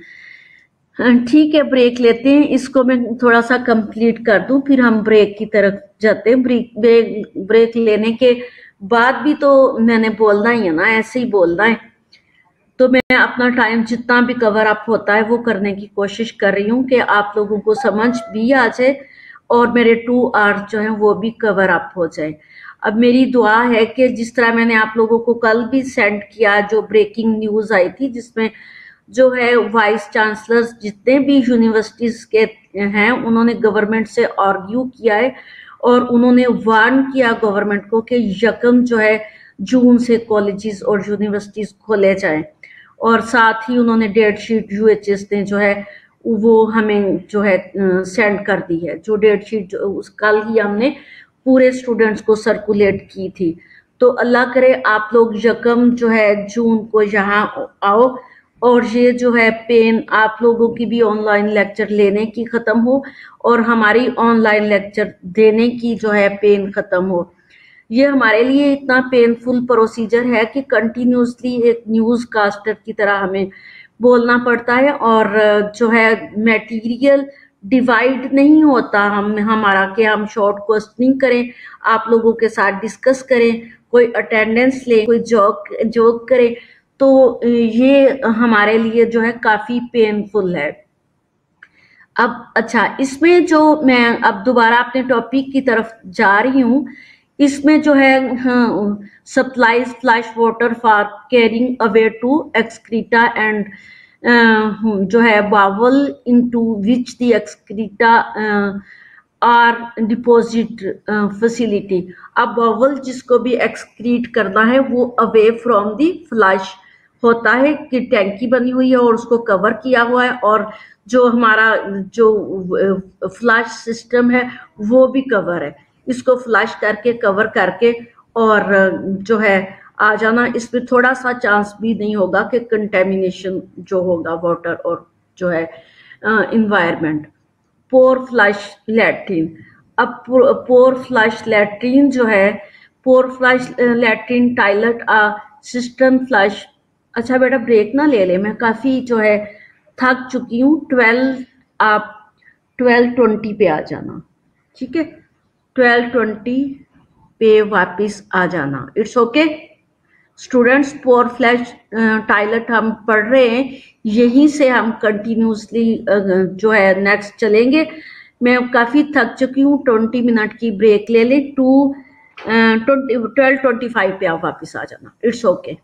A: ठीक है ब्रेक लेते हैं। इसको मैं थोड़ा सा कंप्लीट कर दूँ फिर हम ब्रेक की तरफ़ जाते हैं। ब्रेक ब्रेक ब्रेक लेने के बाद भी तो मैंने बोलना ही है ना ऐसे ही बोलना है। तो मैं अपना टाइम जितना भी कवर अप होता है वो करने की कोशिश कर रही हूँ कि आप लोगों को समझ भी आ जाए। और मेरे टू आर जो हैं वो भी कवर अप हो जाए। अब मेरी दुआ है कि जिस तरह मैंने आप लोगों को कल भी सेंड किया जो ब्रेकिंग न्यूज़ आई थी, जिसमें जो है वाइस चांसलर्स जितने भी यूनिवर्सिटीज़ के हैं, उन्होंने गवर्नमेंट से आर्ग्यू किया है और उन्होंने वार्न किया गवर्नमेंट को कि यकम जो है जून से कॉलेजेस और यूनिवर्सिटीज़ खोले जाएँ। और साथ ही उन्होंने डेट शीट यूएचएस ने जो है वो हमें जो है सेंड कर दी है। जो डेट शीट उस, कल ही हमने पूरे स्टूडेंट्स को सर्कुलेट की थी। तो अल्लाह करे आप लोग यकम जो है, जून को यहाँ आओ और ये जो है पेन आप लोगों की भी ऑनलाइन लेक्चर लेने की ख़त्म हो और हमारी ऑनलाइन लेक्चर देने की जो है पेन ख़त्म हो। ये हमारे लिए इतना पेनफुल प्रोसीजर है कि कंटिन्यूसली एक न्यूज़ कास्टर की तरह हमें बोलना पड़ता है और जो है मटेरियल डिवाइड नहीं होता। हम, हमारा कि हम शॉर्ट क्वेश्चनिंग करें, आप लोगों के साथ डिस्कस करें, कोई अटेंडेंस ले, कोई जॉक जोक करे तो ये हमारे लिए जो है काफ़ी पेनफुल है। अब अच्छा इसमें जो मैं, अब दोबारा अपने टॉपिक की तरफ़ जा रही हूँ, इसमें जो है supplies flush water for carrying away to excreta and जो है, bowl into which the excreta are deposit facility अब बावल जिसको भी एक्सक्रीट करना है, वो अवे फ्रॉम दी फ्लैश होता है, कि टैंकी बनी हुई है और उसको कवर किया हुआ है, और जो हमारा, जो फ्लैश सिस्टम है, वो भी कवर है। इसको फ्लैश करके कवर करके, और जो है आ जाना, इसमें थोड़ा सा चांस भी नहीं होगा कि कंटेमिनेशन जो होगा वाटर और जो है इन्वायरमेंट पोर फ्लैश लैट्रिन अब पोर फ्लैश लैट्रिन जो है pour flush latrine toilet system flush अच्छा बेटा ब्रेक ना ले ले, मैं काफ़ी जो है, थक चुकी हूँ ट्वेल्व आप ट्वेल्व ट्वेंटी पे आ जाना। ठीक है? ट्वेल्व ट्वेंटी पे वापस आ जाना। It's okay students pour flush toilet हम पढ़ रहे हैं। यहीं से हम कंटिन्यूसली जो है नेक्स्ट चलेंगे। मैं काफ़ी थक चुकी हूँ। ट्वेंटी मिनट की ब्रेक ले लें। Two twenty, twelve twenty five पे आप वापस आ जाना। It's okay okay.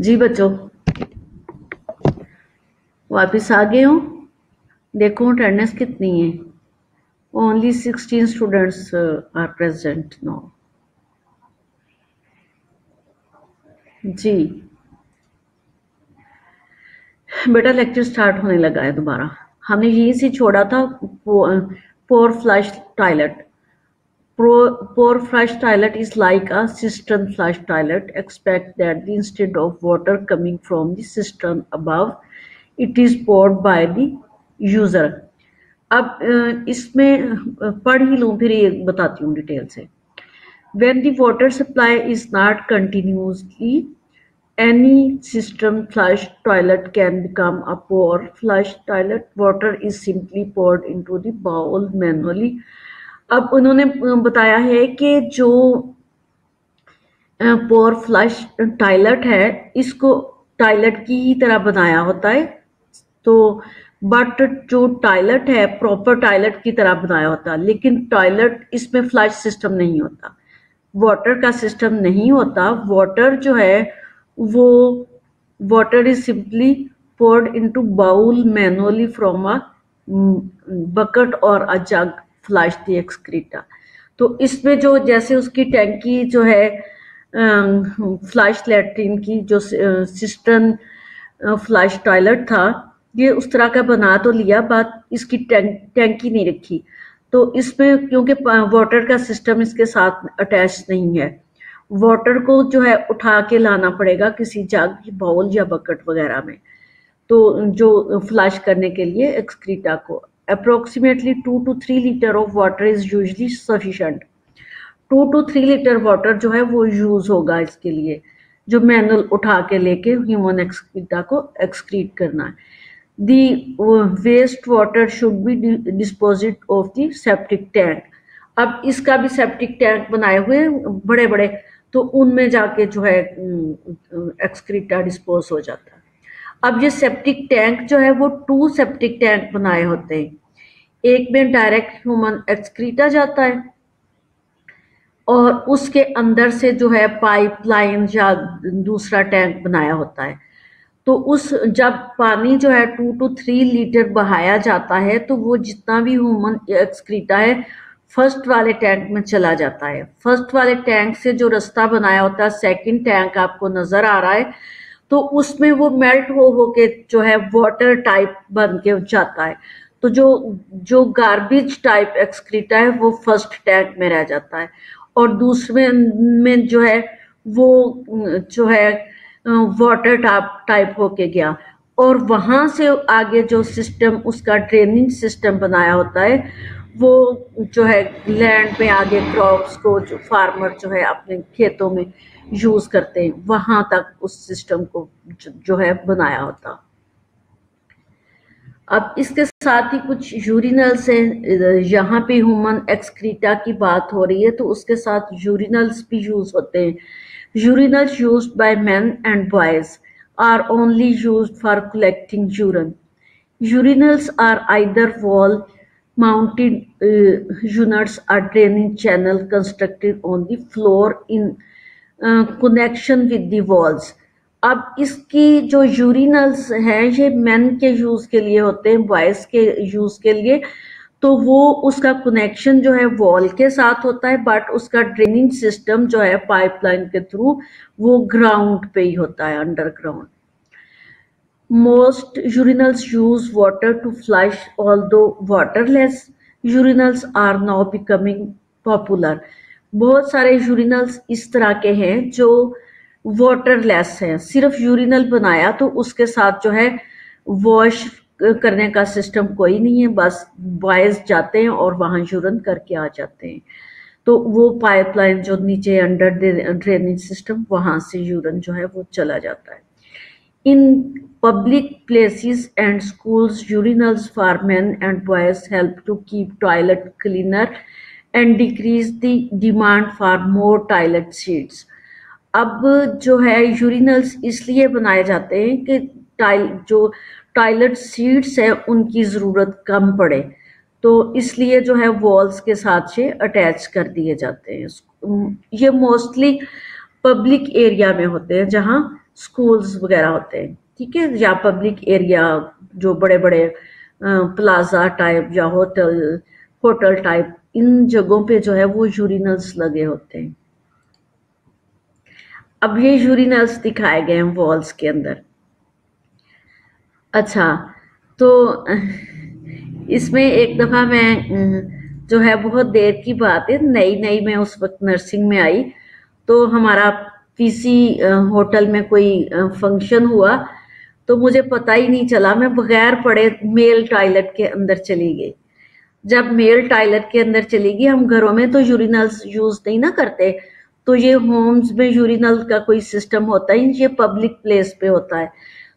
A: जी बच्चों, वापस आ गए हो? देखो अटेंडेंस कितनी है। Only sixteen students are present no जी। बेटा लेक्चर स्टार्ट होने लगा है दोबारा। हमने यहीं से छोड़ा था pour flush toilet Pore flush toilet is like a cistern flush toilet. Expect that instead of water coming from the cistern above, it is poured by the user. अब इसमें पढ़ ही लूँ फिर ये बताती हूँ डिटेल से when the water supply is not continuously any system flush toilet can become a pore flush toilet water is simply poured into the bowl manually अब उन्होंने बताया है कि जो पोर फ्लश टॉयलेट है, इसको टॉयलेट की ही तरह बनाया होता है। तो बट जो टॉयलेट है प्रॉपर टॉयलेट की तरह बनाया होता। है लेकिन टॉयलेट इसमें फ्लश सिस्टम नहीं होता। वाटर का सिस्टम नहीं होता। वाटर जो है, वो water is simply poured into bowl manually from a bucket or a jug flush the excreta. तो इसमें जो जैसे उसकी टैंकी जो है फ्लश लेट्रिन की जो सिस्टन फ्लश टॉयलेट था, ये उस तरह का बना तो लिया बात इसकी टैंक टैंकी नहीं रखी। तो इसमें क्योंकि वाटर का सिस्टम इसके साथ अटैच नहीं है। वाटर को जो है उठा के लाना पड़ेगा किसी जग बाउल या बकेट वगैरह में। तो जो फ्लश करने के लिए एक्सक्रीटा को। Approximately 2 to 3 liter of water is usually sufficient. Two two three litre water जो है वो यूज़ होगा इसके लिए, जो मैनुअल उठा के लेके ह्यूमन एक्सक्रीटा को एक्सक्रीट करना है। The waste water should be disposed of the septic tank अब इसका भी सेप्टिक टैंक बनाए हुए बड़े बड़े तो उनमें जाके जो है एक्सक्रीटा डिस्पोज हो जाता है। अब ये सेप्टिक टैंक जो है, वो टू सेप्टिक टैंक बनाए होते हैं। एक में डायरेक्ट ह्यूमन एक्सक्रीटा जाता है और उसके अंदर से जो है पाइपलाइन या दूसरा टैंक बनाया होता है। तो उस, जब पानी जो है टू टू थ्री लीटर बहाया जाता है तो वो जितना भी ह्यूमन एक्सक्रीटा है फ़र्स्ट वाले टैंक में चला जाता है। फ़र्स्ट वाले टैंक से जो रास्ता बनाया होता है सेकंड टैंक आपको नज़र आ रहा है तो उसमें वो मेल्ट हो हो के जो है वाटर टाइप बन के जाता है। तो जो जो गार्बेज टाइप एक्सक्रीटा है, वो फ़र्स्ट टैंक में रह जाता है। और दूसरे में जो है, वो, जो है वाटर टाइप टाइप होके गया। और वहाँ से आगे जो सिस्टम उसका ड्रेनिंग सिस्टम बनाया होता है, वो जो है लैंड में आगे क्रॉप्स को जो फार्मर जो है अपने खेतों में यूज़ करते हैं वहाँ तक उस सिस्टम को जो है बनाया होता। अब इसके साथ ही कुछ यूरिनल्स हैं यहाँ पे ह्यूमन एक्सक्रीटा की बात हो रही है तो उसके साथ यूरिनल्स भी यूज़ होते हैं। Urinals use by man and boys are only use for collecting urine urinals are either wall uh, units are draining channel constructed on the floor in connection with the walls अब इसकी जो यूरिनल्स हैं, ये मेन के यूज़ के लिए होते हैं बॉयज़ के यूज़ के लिए तो वो उसका कनेक्शन जो है वॉल के साथ होता है बट उसका ड्रेनिंग सिस्टम जो है पाइपलाइन के थ्रू वो ग्राउंड पे ही होता है underground most urinals use water to flush although waterless urinals are now becoming popular बहुत सारे यूरिनल्स इस तरह के हैं जो वाटरलेस हैं। सिर्फ़ यूरिनल बनाया तो उसके साथ जो है वॉश करने का सिस्टम कोई नहीं है। बस बॉयज़ जाते हैं और वहाँ यूरन करके आ जाते हैं। तो वो पाइपलाइन जो नीचे अंडर ड्रेनेज सिस्टम वहाँ से यूरन जो है वो चला जाता है। In public places and schools urinals for man and boys help to keep toilet cleaner and decrease the demand for more toilet seats अब जो है यूरिनल्स इसलिए बनाए जाते हैं कि टाइल जो टॉयलेट सीट्स है, उनकी ज़रूरत कम पड़े। तो इसलिए जो है वॉल्स के साथ से अटैच कर दिए जाते हैं। ये मोस्टली पब्लिक एरिया में होते हैं, जहाँ स्कूल्स वगैरह होते हैं। ठीक है? या पब्लिक एरिया जो बड़े बड़े प्लाजा टाइप या होटल होटल टाइप, इन जगहों पे जो है वो यूरिनल्स लगे होते हैं। अब ये यूरिनल्स दिखाए गए हैं वॉल्स के अंदर। अच्छा तो इसमें एक दफ़ा मैं जो है बहुत देर की बात है नई नई मैं उस वक्त नर्सिंग में आई तो हमारा किसी होटल में कोई फ़ंक्शन हुआ तो मुझे पता ही नहीं चला, मैं बगैर पड़े मेल टॉयलेट के अंदर चली गई। जब मेल टॉयलेट के अंदर चली गई हम घरों में तो यूरिनल्स यूज़ नहीं ना करते। तो ये होम्स में यूरिनल का कोई सिस्टम होता है ये पब्लिक प्लेस पे होता है।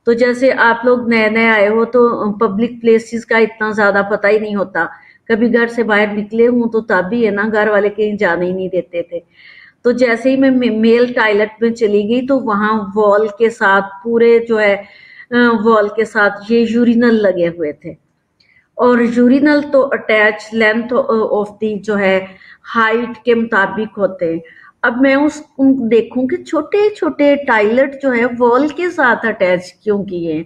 A: तो जैसे आप लोग नए नए आए हो तो पब्लिक प्लेसेस का इतना ज़्यादा पता ही नहीं होता। कभी घर से बाहर निकले हूँ तो तब भी है ना, घर वाले कहीं जाने ही नहीं देते थे। तो जैसे ही मैं मेल टॉयलेट में चली गई तो वहाँ वॉल के साथ, पूरे जो है वॉल के साथ ये यूरिनल लगे हुए थे। और यूरिनल तो अटैच लेंथ ऑफ़ दी जो है हाइट के मुताबिक होते हैं। अब मैं उस देखूँ कि छोटे छोटे टाइलेट जो है वॉल के साथ अटैच क्यों किए हैं?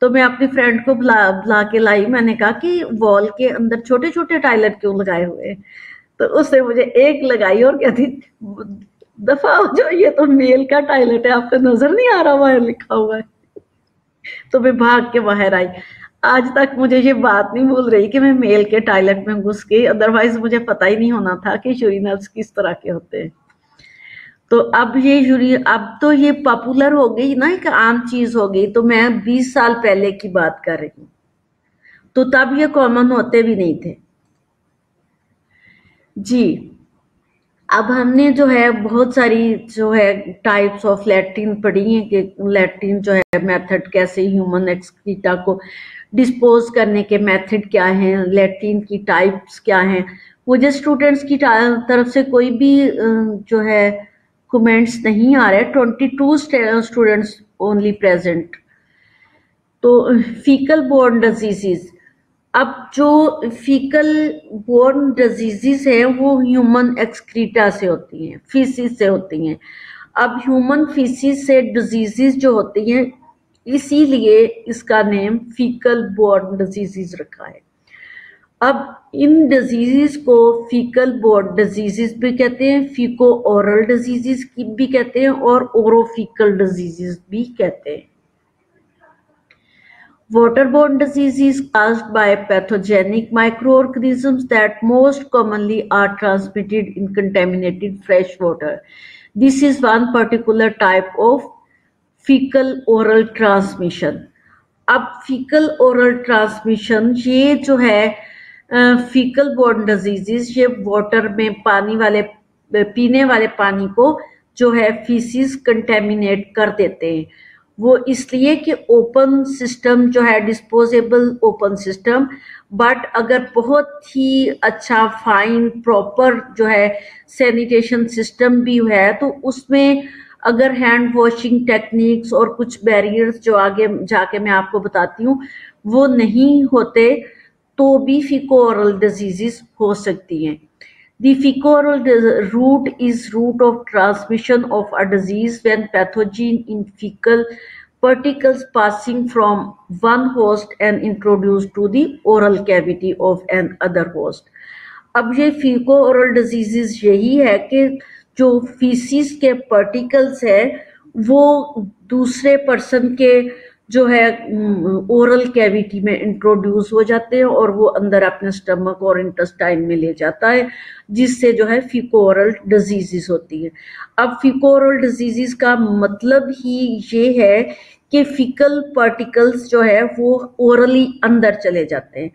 A: तो मैं अपनी फ्रेंड को बुला बुला के लाई, मैंने कहा कि वॉल के अंदर छोटे छोटे टाइलेट क्यों लगाए हुए तो उसने मुझे एक लगाई और कहती, दफ़ा जो ये तो मेल का टायलेट है, आपको नज़र नहीं आ रहा वहाँ लिखा हुआ है। तो मैं भाग के बाहर आई। आज तक मुझे ये बात नहीं भूल रही कि मैं मेल के टॉयलेट में घुस गई। अदरवाइज़ मुझे पता ही नहीं होना था कि यूरिनल्स किस तरह के होते हैं। तो अब ये यूरी अब तो ये पॉपुलर हो गई ना, एक आम चीज़ हो गई तो मैं 20 साल पहले की बात कर रही हूँ। तो तब ये कॉमन होते भी नहीं थे। जी, अब हमने जो है, बहुत सारी जो है टाइप्स ऑफ़ लैटिन पढ़ी है कि लैट्रिन जो है मेथड कैसे ह्यूमन एक्सक्रीटा को डिस्पोज करने के मेथड क्या हैं, लैट्रिन की टाइप्स क्या हैं? मुझे स्टूडेंट्स की तरफ़ से कोई भी जो है कमेंट्स नहीं आ रहे। Twenty two students only present तो फीकल बोर्न डिजीजेस अब जो फीकल बोर्न डिजीजेस हैं, वो ह्यूमन एक्सक्रीटा से होती हैं फीसिस से होती हैं। अब ह्यूमन फीसिस से डिजीजेस जो होती हैं इसीलिए इसका नेम फीकल बोर्न डिज़ीज़ रखा है। अब इन डिज़ीज़ को फीकल बॉर्न डिजीजेस भी कहते हैं फीको औरल डिज़ीज़ भी कहते हैं और ओरोफीकल डिज़ीज़ भी कहते हैं। Water borne disease caused by pathogenic micro organism that most commonly are transmitted in contaminated fresh water this is one particular type of fecal oral transmission अब फीकल ओरल ट्रांसमिशन ये जो है फीकल बोर्न डिजीजेस ये वाटर में पानी वाले, पीने वाले पानी को जो है फीसिस कंटेमिनेट कर देते हैं। वो इसलिए कि ओपन सिस्टम जो है डिस्पोजेबल ओपन सिस्टम बट अगर बहुत ही अच्छा फाइन प्रॉपर जो है सैनिटेशन सिस्टम भी है तो उसमें अगर हैंड वॉशिंग टेक्निक्स और कुछ बैरियर्स जो आगे, जाके मैं आपको बताती हूँ, वो नहीं होते तो भी फीको औरल डिज़ीज़ हो सकती हैं। Faeco oral route is route of transmission of a disease when pathogen in faecal particles passing from one host and introduce to the oral cavity of another host अब ये फीको औरल डिज़ीज़ यही है कि जो फीसिस के पार्टिकल्स है, वो दूसरे पर्सन के जो है ओरल कैविटी में इंट्रोड्यूस हो जाते हैं और वो अंदर अपने स्टमक और इंटेस्टाइन में ले जाता है, जिससे जो है फिकोरल डिजीजेस होती है। अब फिकोरल डिजीजेस का मतलब ही ये है कि फिकल पार्टिकल्स जो है, वो ओरली अंदर चले जाते हैं।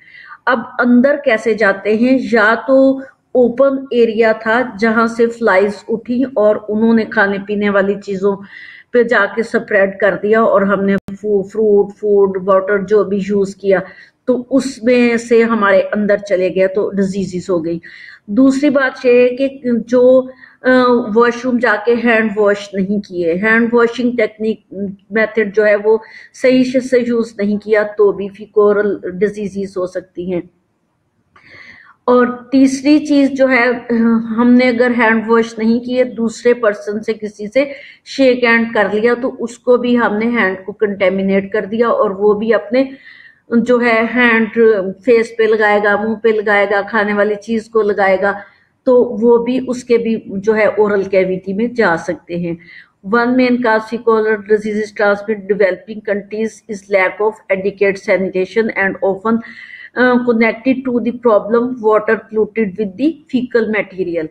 A: अब अंदर कैसे जाते हैं, या तो ओपन एरिया था जहाँ से फ्लाइज उठी और उन्होंने खाने पीने वाली चीज़ों पे जाके स्प्रेड कर दिया और हमने फ्रूट, फ़ूड, वाटर जो भी यूज़ किया तो उसमें से हमारे अंदर चले गए तो डिजीजेस हो गई। दूसरी बात यह है कि जो वॉशरूम जाके हैंड वॉश नहीं किए। हैंड वॉशिंग टेक्निक मेथड जो है वो सही से यूज़ नहीं किया तो भी फिकोरल डिजीजेस हो सकती हैं। और तीसरी चीज़ जो है, हमने अगर हैंड वॉश नहीं किए, दूसरे पर्सन से किसी से शेक हैंड कर लिया तो उसको भी हमने हैंड को कंटेमिनेट कर दिया और वो भी अपने जो है हैंड फेस पे लगाएगा, मुँह पे लगाएगा, खाने वाली चीज़ को लगाएगा तो वो भी उसके भी जो है ओरल कैविटी में जा सकते हैं। One main कास्टिकोलर disease transmit developing countries is lack of adequate sanitation and often connected to the problem water polluted with the faecal material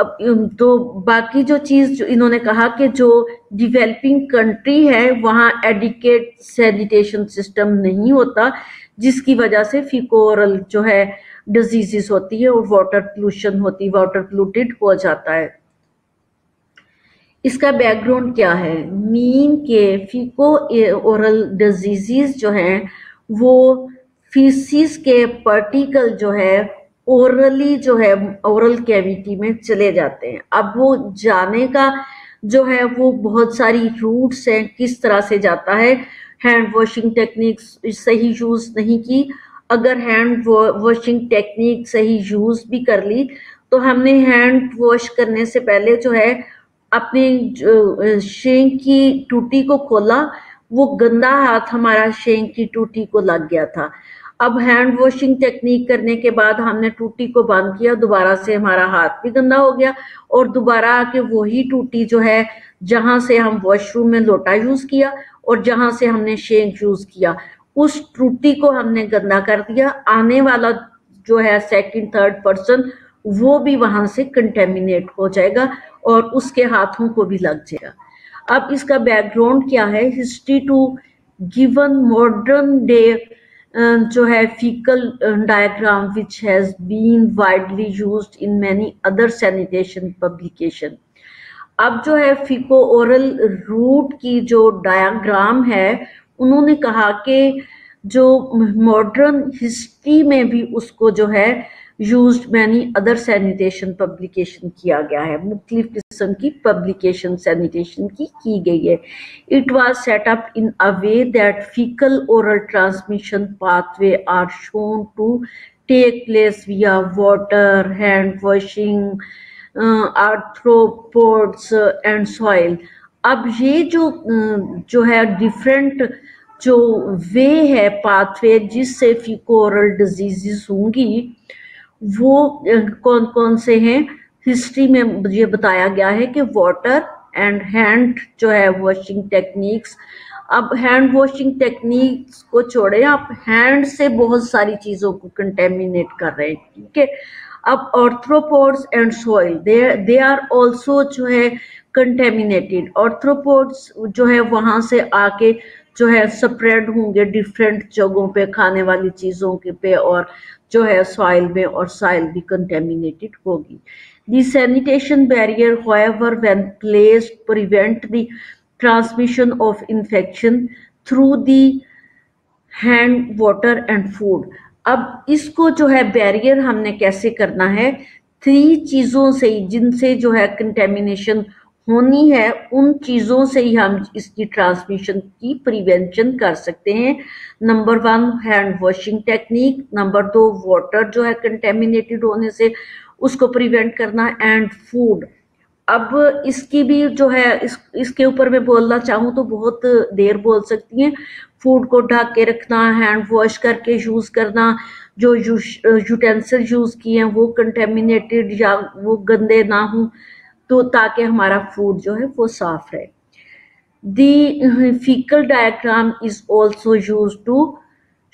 A: अब तो बाकी जो चीज़ जो इन्होंने कहा कि जो डिवेलपिंग कंट्री है, वहाँ एडिकेट सैनिटेशन सिस्टम नहीं होता, जिसकी वजह से फिकोरल जो है डिजीजेस होती है और वाटर पोल्यूशन होती है वाटर पोल्यूटेड हो जाता है। इसका बैकग्राउंड क्या है? मीन के फिको ओरल डिजीजेस जो हैं, वो फीसिस के पार्टिकल जो है ओरली जो है ओरल कैविटी में चले जाते हैं। अब वो जाने का जो है, वो बहुत सारी रूट्स हैं, किस तरह से जाता है? हैंड वॉशिंग टेक्निक्स सही यूज़ नहीं की। अगर हैंड वॉशिंग टेक्निक सही यूज़ भी कर ली तो हमने हैंड वॉश करने से पहले जो है, अपने शेंग की टूटी को खोला। वो गंदा हाथ हमारा शेंग की टूटी को लग गया था। अब हैंड वॉशिंग टेक्निक करने के बाद हमने टूटी को बंद किया, दोबारा से हमारा हाथ भी गंदा हो गया और दोबारा आके वही टूटी जो है, जहाँ से हम वॉशरूम में लोटा यूज़ किया और जहाँ से हमने शेंग यूज़ किया। उस टूटी को हमने गंदा कर दिया। आने वाला जो है सेकंड थर्ड पर्सन वो भी वहाँ से कंटेमिनेट हो जाएगा और उसके हाथों को भी लग जाएगा। अब इसका बैकग्राउंड क्या है? History to given modern day जो है faecal diagram which has been widely used in many other sanitation publication अब जो है फीको ओरल रूट की जो डायग्राम है, उन्होंने कहा कि जो मॉडर्न हिस्ट्री में भी उसको जो है use many other sanitation publication किया गया है। मुख्तलिफ़ किस्म की पब्लिकेशन सैनिटेशन की की गई है। It was set up in a way that faecal oral transmission pathway are shown to take place via water hand washing arthropods and soil अब ये जो जो है डिफरेंट जो वे है पाथवे जिससे फिकोरल डिजीजेस होंगी, वो कौन कौन से हैं? हिस्ट्री में ये बताया गया है कि वाटर एंड हैंड जो है वॉशिंग टेक्निक्स अब हैंड वॉशिंग टेक्निक्स को छोड़े, आप हैंड से बहुत सारी चीज़ों को कंटेमिनेट कर रहे हैं, ठीक है? अब arthropods and soil they they are also जो है कंटेमिनेटेड ऑर्थ्रोपोड्स जो है वहाँ से आके जो है स्प्रेड होंगे डिफरेंट जगहों पे, खाने वाली चीज़ों के पे और जो है सॉइल में और सॉइल भी कंटेमिनेटेड होगी। The sanitation barrier however, when placed, prevent the transmission of infection through the hand water and food अब इसको जो है बैरियर हमने कैसे करना है? थ्री चीज़ों से जिनसे जो है कंटेमिनेशन होनी है, उन चीज़ों से ही हम इसकी ट्रांसमिशन की प्रिवेंशन कर सकते हैं। Number one hand washing technique number दो वाटर जो है कंटेमिनेटेड होने से उसको प्रिवेंट करना एंड फ़ूड अब इसकी भी जो है, इस, इसके ऊपर मैं बोलना चाहूँ तो बहुत देर बोल सकती हैं। फ़ूड को ढक के रखना हैंड वॉश करके यूज़ करना, जो यूटेंसिल यूज़ किए हैं, वो कंटेमिनेटेड या वो गंदे ना हों तो ताकि हमारा फ़ूड जो है वो साफ़ रहे। The faecal diagram is also use to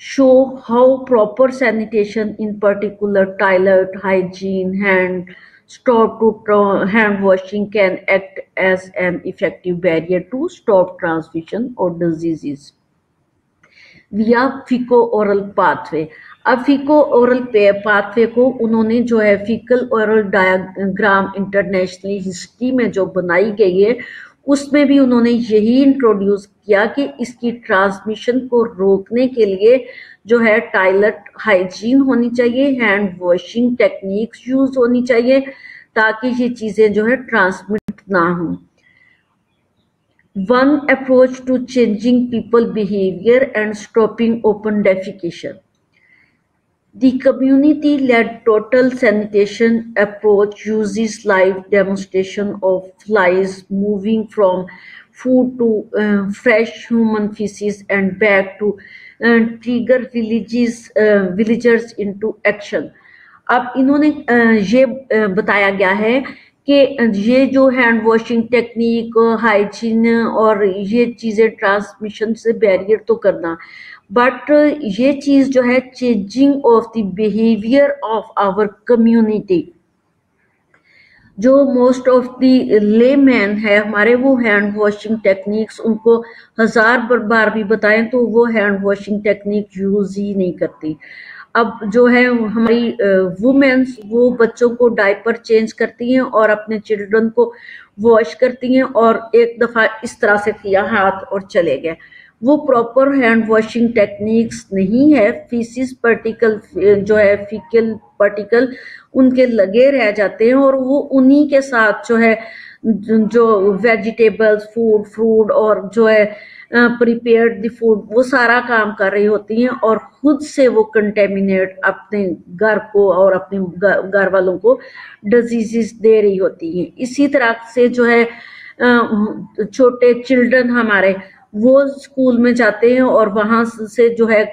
A: show how proper sanitation in particular toilet hygiene hand stop to hand washing can act as an effective barrier to stop transmission or diseases via feco oral pathway अब फीको ओरल पाथवे को उन्होंने जो है faecal oral diagram internationally history में जो बनाई गई है उसमें भी उन्होंने यही इंट्रोड्यूस किया कि इसकी ट्रांसमिशन को रोकने के लिए जो है टॉयलेट हाइजीन होनी चाहिए हैंड वॉशिंग टेक्निक्स यूज़ होनी चाहिए ताकि ये चीज़ें जो है ट्रांसमिट ना हो। One approach to changing people behaviour and stopping open defecation The community-led total sanitation approach uses live demonstration of flies moving from food to uh, fresh human feces and back to uh, trigger villages uh, villagers into action. अब इन्होंने uh, ये uh, बताया गया है कि ये जो हैंड वॉशिंग टेक्निक हाइजीन और ये चीज़ें ट्रांसमिशन से बैरियर तो करना बट ये चीज़ जो है changing of the behaviour of our community जो मोस्ट ऑफ़ द ले मैन है, हमारे वो हैंड वॉशिंग टेक्निक्स उनको हज़ार बार भी बताएँ तो वो हैंड वॉशिंग टेक्निक यूज़ ही नहीं करती। अब जो है हमारी वुमेन्स वो बच्चों को डायपर चेंज करती हैं और अपने चिल्ड्रन को वॉश करती हैं और एक दफ़ा इस तरह से किया हाथ और चले गए। वो प्रॉपर हैंड वॉशिंग टेक्निक्स नहीं है फीसिस पर्टिकल जो है फीकल पर्टिकल उनके लगे रह जाते हैं और वो उन्हीं के साथ जो है, जो वेजिटेबल्स फ़ूड फ्रूट और जो है प्रिपेयर्ड द फ़ूड वो सारा काम कर रही होती हैं और खुद से वो कंटेमिनेट अपने घर को और अपने घर वालों को डिजीजेस दे रही होती हैं। इसी तरह से जो है छोटे चिल्ड्रन हमारे वो स्कूल में जाते हैं और वहाँ से जो है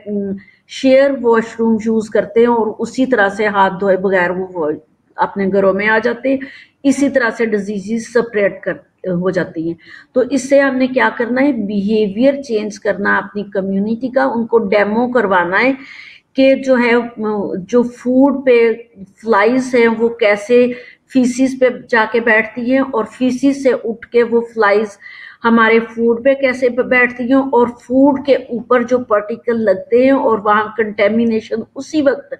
A: शेयर वॉशरूम यूज़ करते हैं और उसी तरह से हाथ धोए बगैर वो अपने घरों में आ जाते हैं। इसी तरह से डिज़ीज़ स्प्रेड कर, हो जाती हैं। तो इससे हमने क्या करना है? बिहेवियर चेंज करना अपनी कम्युनिटी का। उनको डेमो करवाना है कि जो है जो फ़ूड पे फ्लाइज हैं, वो कैसे फीसिस पे जाके बैठती हैं और फीसिस से उठ के वो फ्लाइज हमारे फ़ूड पे कैसे बैठती हैं और फ़ूड के ऊपर जो पार्टिकल लगते हैं और वहाँ कंटेमिनेशन उसी वक्त,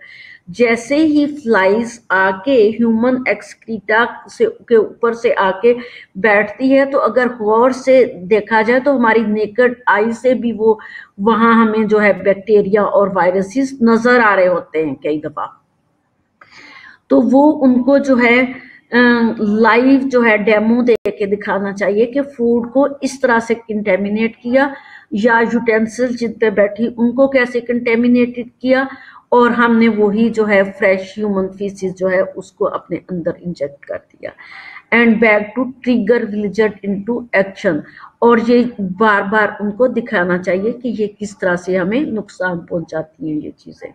A: जैसे ही फ्लाइज आके ह्यूमन एक्सक्रीटा से, के ऊपर से आके बैठती है तो अगर गौर से देखा जाए तो हमारी नेकड आई से भी वो वहाँ हमें जो है बैक्टीरिया और वायरसेस नज़र आ रहे होते हैं कई दफ़ा। तो वो उनको जो है लाइव जो है डेमो दे के दिखाना चाहिए कि फ़ूड को इस तरह से कंटेमिनेट किया या यूटेंसिल जिन पे बैठी उनको कैसे कंटेमिनेटेड किया और हमने वही जो है फ्रेश ह्यूमन फीसिस जो है उसको अपने अंदर इंजेक्ट कर दिया। And back to trigger villager into action और ये बार बार उनको दिखाना चाहिए कि ये किस तरह से हमें नुकसान पहुंचाती हैं ये चीज़ें।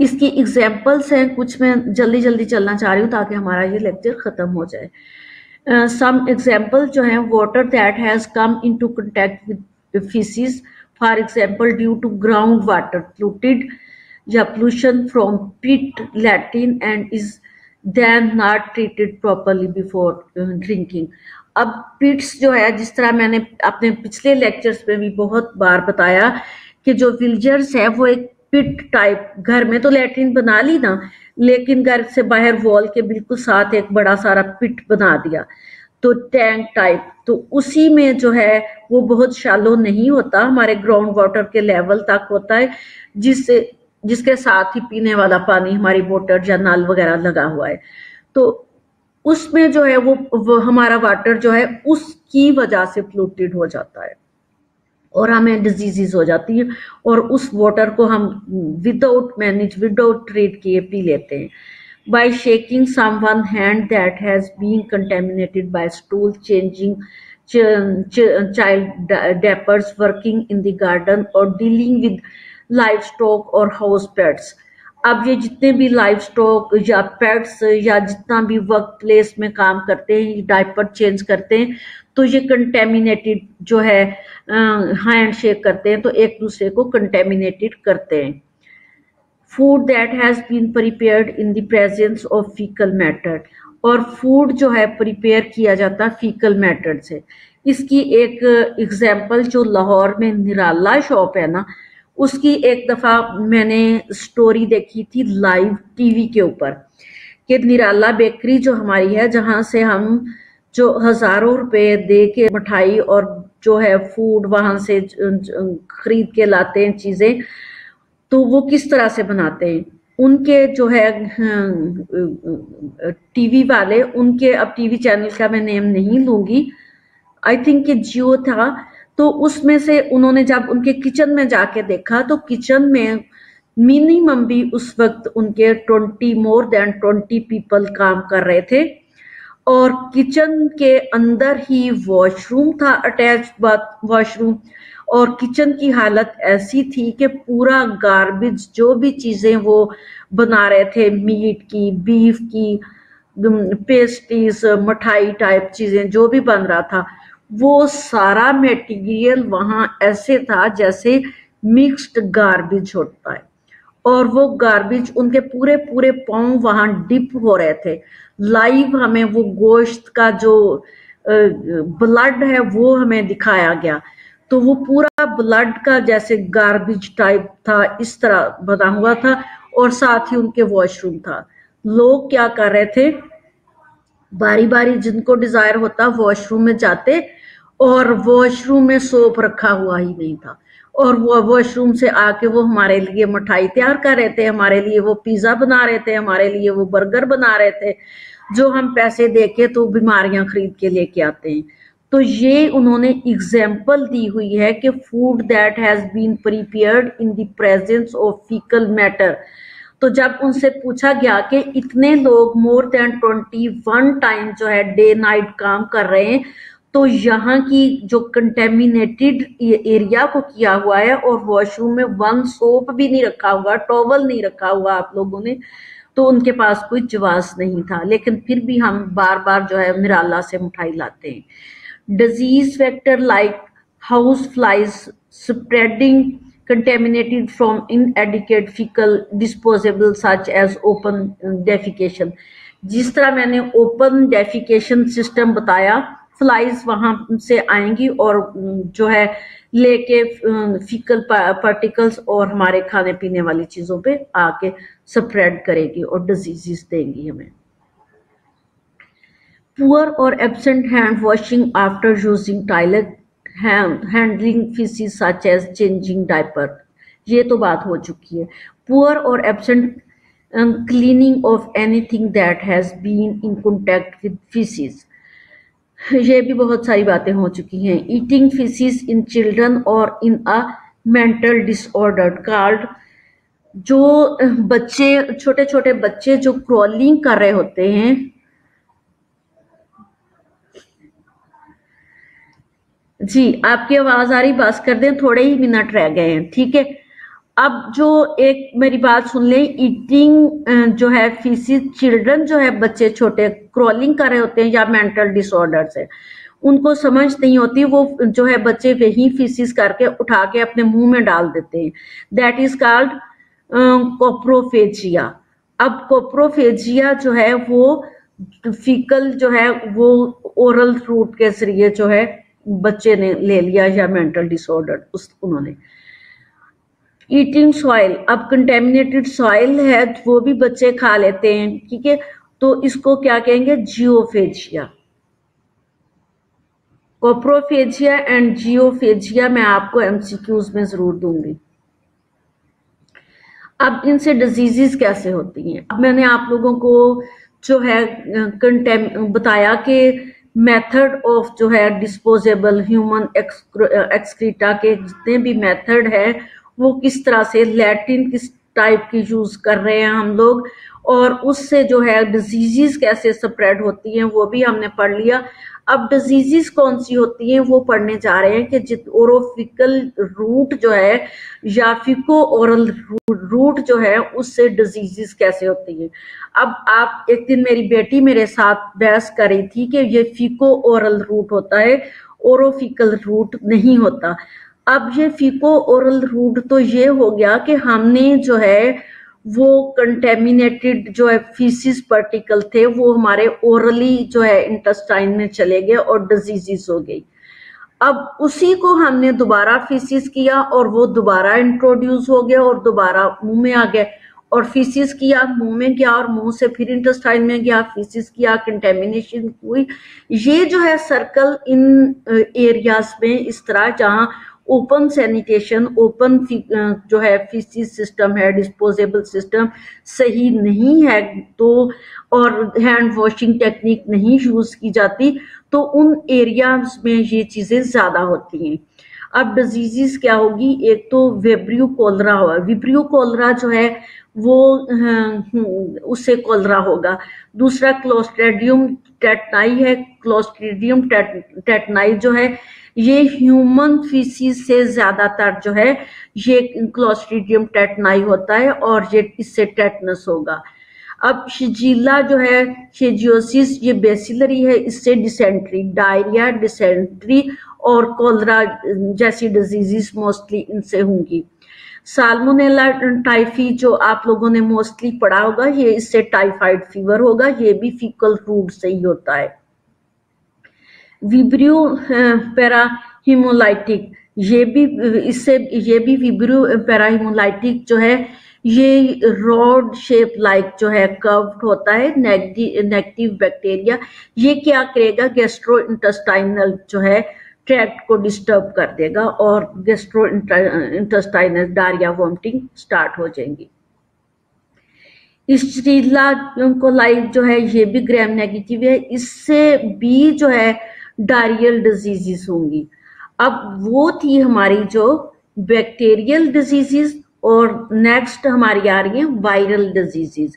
A: इसकी एग्जाम्पल्स हैं, कुछ मैं जल्दी जल्दी चलना चाह रही हूँ ताकि हमारा ये लेक्चर ख़त्म हो जाए। सम एग्ज़ाम्पल जो है water that has come into contact with faeces for example due to ground water polluted या pollution from pit latrine and is then not treated properly before drinking अब पिट्स जो है, जिस तरह मैंने अपने पिछले लेक्चर्स में भी बहुत बार बताया कि जो विलजर्स है, वो एक पिट टाइप घर में तो लेटरिन बना ली ना लेकिन घर से बाहर वॉल के बिल्कुल साथ एक बड़ा सारा पिट बना दिया। तो टैंक टाइप तो उसी में जो है वो बहुत शालो नहीं होता हमारे ग्राउंड वाटर के लेवल तक होता है जिससे जिसके साथ ही पीने वाला पानी हमारी मोटर या नल वगैरह लगा हुआ है। तो उसमें जो है वो, वो हमारा वाटर जो है उसकी वजह से फ्लूटेड हो जाता है। और हमें डिजीजेज हो जाती है और उस वाटर को हम विदाउट मैनेज विदाउट ट्रीट किए पी लेते हैं। By shaking someone hand that has been contaminated by stool changing child diapers working in garden और डीलिंग विद लाइफ स्टॉक और हाउस पैट्स अब ये जितने भी लाइफ स्टॉक या पैट्स या जितना भी वर्क प्लेस में काम करते हैं डाइपर चेंज करते हैं तो ये कंटेमिनेटेड जो है हैंड शेक करते हैं तो एक दूसरे को कंटेमिनेटेड करते हैं। Food that has been prepared in the presence of faecal matter और फ़ूड जो है प्रिपेयर किया जाता फीकल मैटर से। इसकी एक एग्ज़ाम्पल जो लाहौर में निराला शॉप है ना, उसकी एक दफ़ा मैंने स्टोरी देखी थी लाइव टीवी के ऊपर, कि निराला बेकरी जो हमारी है, जहाँ से हम जो हज़ारों रुपए दे के मिठाई और जो है फ़ूड वहाँ से, खरीद के लाते हैं चीज़ें तो वो किस तरह से बनाते हैं? उनके जो है, टीवी वाले, उनके, अब टीवी चैनल का मैं नेम नहीं लूँगी। आई थिंक कि जियो था तो उसमें से उन्होंने जब उनके किचन में जाके देखा तो किचन में मिनिमम भी उस वक्त उनके twenty more than twenty people काम कर रहे थे। और किचन के अंदर ही वॉशरूम था अटैच वॉशरूम और किचन की हालत ऐसी थी कि पूरा गार्बेज जो भी चीज़ें वो बना रहे थे मीट की बीफ की पेस्ट्रीज मिठाई टाइप चीज़ें, जो भी बन रहा था, वो सारा मटेरियल वहाँ ऐसे था जैसे मिक्स्ड गार्बेज होता है। और वो गार्बेज उनके पूरे पूरे पाँव वहाँ डिप हो रहे थे। लाइव हमें वो गोश्त का जो ब्लड है, वो हमें दिखाया गया। तो वो पूरा ब्लड का जैसे गार्बेज टाइप था, इस तरह बना हुआ था और साथ ही उनके वॉशरूम था। लोग क्या कर रहे थे? बारी बारी जिनको डिज़ायर होता वॉशरूम में जाते और वॉशरूम में सोप रखा हुआ ही नहीं था। और वो वॉशरूम से आके वो हमारे लिए मिठाई तैयार कर रहे थे, हमारे लिए वो पिज्जा बना रहे थे, हमारे लिए वो बर्गर बना रहे थे। जो हम पैसे दे के तो बीमारियाँ खरीद के लेके आते हैं। तो ये उन्होंने एग्ज़ाम्पल दी हुई है कि food that has been prepared in the presence of faecal matter तो जब उनसे पूछा गया कि इतने लोग more than twenty one time जो है डे नाइट काम कर रहे हैं तो यहाँ की जो कंटेमिनेटेड एरिया को किया हुआ है और वॉशरूम में वन सोप भी नहीं रखा हुआ टॉवल नहीं रखा हुआ आप लोगों ने तो उनके पास कोई जवाब नहीं था। लेकिन फिर भी हम बार बार जो है मिराला से मिठाई लाते हैं। Disease factor like house flies spreading contaminated from inadequate fecal disposable such as open defecation जिस तरह मैंने ओपन डेफिकेशन सिस्टम बताया फ्लाइज वहाँ से आएँगी और जो है, लेके फिकल पार्टिकल्स और हमारे खाने पीने वाली चीज़ों पे आके स्प्रेड करेगी और डिजीजेस देंगी हमें। पुअर और absent hand washing after using toilet handling faeces such as changing diaper ये तो बात हो चुकी है। पुअर और absent cleaning of anything that has been in contact with faeces ये भी बहुत सारी बातें हो चुकी हैं। ईटिंग फिसिस इन चिल्ड्रन और in a mental disorder card जो बच्चे छोटे छोटे बच्चे जो क्रॉलिंग कर रहे होते हैं, जी, आपकी आवाज़ आ रही बस कर दें, थोड़े ही मिनट रह गए हैं, ठीक है? अब जो एक मेरी बात सुन लें ईटिंग जो है फीसिस चिल्ड्रन जो है बच्चे छोटे क्रॉलिंग कर रहे होते हैं या मेंटल डिसऑर्डर से उनको समझ नहीं होती, वो जो है बच्चे वही फीसिस करके उठा के अपने मुँह में डाल देते हैं। दैट इज़ कॉल्ड कोप्रोफेजिया अब कोप्रोफेजिया जो है वो फिकल जो है वो ओरल रूट के ज़रिए जो है बच्चे ने ले लिया या मेंटल डिसऑर्डर उस उन्होंने। ईटिंग सॉइल अब कंटेमिनेटेड सॉइल है वो भी बच्चे खा लेते हैं, ठीक है? तो इसको क्या कहेंगे? जियोफेजिया कोप्रोफेजिया एंड जियोफेजिया मैं आपको एमसीक्यूज में ज़रूर दूँगी। अब इनसे डिजीजेस कैसे होती हैं? अब मैंने आप लोगों को जो है कंटेम बताया कि मेथड ऑफ़ जो है डिस्पोजेबल ह्यूमन एक्सक्रीटा के जितने भी मेथड है वो किस तरह से लैटिन किस टाइप की यूज़ कर रहे हैं हम लोग और उससे जो है डिजीजेस कैसे स्प्रेड होती हैं, वो भी हमने पढ़ लिया। अब डिजीजेस कौन सी होती हैं, वो पढ़ने जा रहे हैं कि जित ओरोफिकल रूट जो है या फिको ओरल रूट जो है, उससे डिजीजेस कैसे होती है। अब आप एक दिन मेरी बेटी मेरे साथ बहस कर रही थी कि ये फिको ओरल रूट होता है ओरोफिकल रूट नहीं होता। अब ये फीको ओरल रूट तो ये हो गया कि हमने जो है वो कंटेमिनेटेड जो है फीसिस पार्टिकल थे, वो हमारे ओरली जो है इंटेस्टाइन में चले गए और डिजीजेस हो गई। अब उसी को हमने दोबारा फीसिस किया और वो दोबारा इंट्रोड्यूस हो गया और दोबारा मुँह में आ गया और फीसिस किया, मुँह में गया और मुँह से फिर इंटेस्टाइन में गया फीसिस किया कंटेमिनेशन हुई। ये जो है सर्कल इन एरियाज़ में इस तरह जहाँ ओपन सैनिटेशन, ओपन जो है, फिसिस सिस्टम है, डिस्पोजेबल सिस्टम सही नहीं है तो और हैंड वॉशिंग टेक्निक नहीं यूज़ की जाती तो उन एरियाज़ में ये चीज़ें ज़्यादा होती हैं। अब डिजीजेस क्या होगी? एक तो वेब्रियो कोलरा होगा। विब्रियो कोलरा जो है, वो उससे कोलरा होगा। दूसरा, क्लोस्ट्रेडियम टेटनाई है। क्लोस्ट्रीडियम टेटनाई जो है ये ह्यूमन फीसिस से ज़्यादातर जो है, ये क्लोस्ट्रीडियम टेटनाई होता है और ये इससे टेटनस होगा। अब शिजीला जो है शेजियोसिस ये बेसिलरी है, इससे डिसेंट्री डायरिया डिसेंट्री और कोलरा जैसी डिजीजेस मोस्टली इनसे होंगी। साल्मोनेला टाइफी जो आप लोगों ने मोस्टली पढ़ा होगा, ये इससे टाइफाइड फीवर होगा, ये भी फीकल रूट से ही होता है। विब्रियो पैरा हिमोलाइटिक ये भी, इससे, ये भी विब्रियो पैरा हिमोलाइटिक जो है, ये रॉड शेप लाइक जो है, कर्व्ड होता है नेगेटिव बैक्टीरिया। ये क्या करेगा गेस्ट्रो इंटेस्टाइनल जो है, ट्रैक्ट को डिस्टर्ब कर देगा और gastro intestinal diarrhoea, vomiting start हो जाएँगी। स्ट्रीला जो है, ये भी ग्राम नेगेटिव है। इससे भी जो है डायरियल डिजीजेस होंगी। अब वो थी हमारी जो बैक्टीरियल डिजीजेस और नेक्स्ट हमारी आ रही है वायरल डिजीजेस।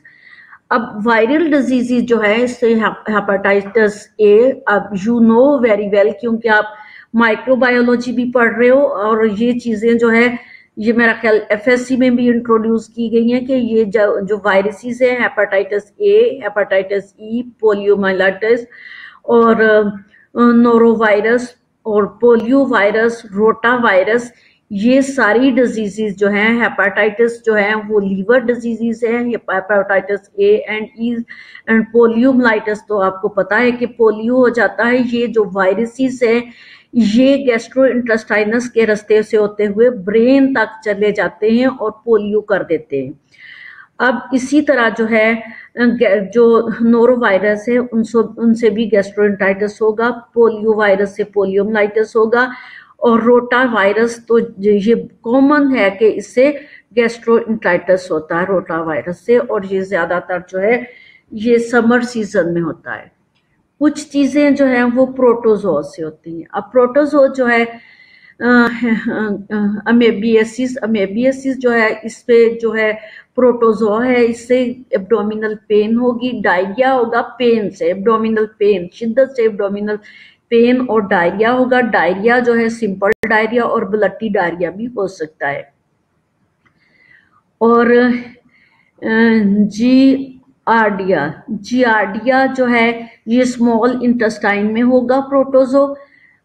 A: अब वायरल डिजीजेस जो है, इससे हेपेटाइटिस ए अब यू नो वेरी वेल क्योंकि आप माइक्रोबायोलॉजी भी पढ़ रहे हो और ये चीज़ें जो है, ये मेरा ख्याल एफएससी में भी इंट्रोड्यूस की गई है कि ये जो वायरसेस हैं hepatitis A hepatitis E poliomyelitis और नोरोवायरस और पोलियो वायरस रोटा वायरस ये सारी डिजीजेस जो हैं हेपाटाइटिस जो है, वो लीवर डिजीजेस है hepatitis A and E and poliomyelitis तो आपको पता है कि पोलियो हो जाता है, ये जो वायरसेस है, ये गैस्ट्रो इंटेस्टाइनस के रास्ते से होते हुए ब्रेन तक चले जाते हैं और पोलियो कर देते हैं। अब इसी तरह जो है जो नोरो वायरस है, उनसे उनसे भी गैस्ट्रोइंटाइटिस होगा पोलियो वायरस से पोलियोमलाइटिस होगा, और रोटा वायरस तो ये कॉमन है कि इससे गैस्ट्रोइंटाइटिस होता है रोटा वायरस से, और ये ज़्यादातर जो है, ये समर सीज़न में होता है। कुछ चीज़ें जो है, वो प्रोटोजो से होती हैं। अब प्रोटोजो जो है अमेबियसिस अमेबियसिस जो है इस पे जो है प्रोटोजो है, इससे एब्डोमिनल पेन होगी डायरिया होगा पेन से एब्डोमिनल पेन शिद्दत से एब्डोमिनल पेन और डायरिया होगा। डायरिया जो है सिंपल डायरिया और ब्लटी डायरिया भी हो सकता है। और जी आरडिया जी आरडिया जो है, ये स्मॉल इंटेस्टाइन में होगा प्रोटोजो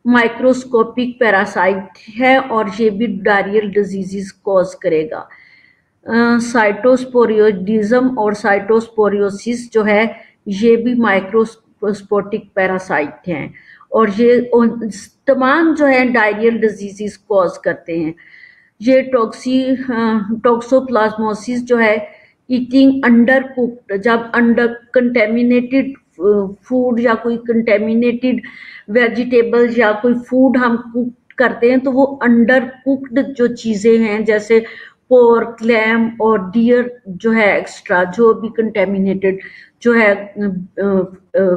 A: माइक्रोस्कोपिक पैरासाइट है और ये भी डायरियल डिजीजेस कॉज करेगा। साइटोस्पोरियोडिज्म और साइटोस्पोरियोसिस जो है, ये भी माइक्रोस्पोटिक पैरासाइट हैं और ये तमाम जो है डायरियल डिजीजेस कॉज करते हैं। ये टॉक्सी टॉक्सोप्लाज्मोसिस जो है ईटिंग अंडर कुक्ड जब अंडर कंटेमिनेटेड फ़ूड या कोई कंटेमिनेटेड वेजिटेबल या कोई फ़ूड हम कुक करते हैं तो वो अंडर कुक्ड जो चीज़ें हैं, जैसे पोर्क लैम और डियर जो है एक्स्ट्रा जो भी कंटेमिनेटेड जो है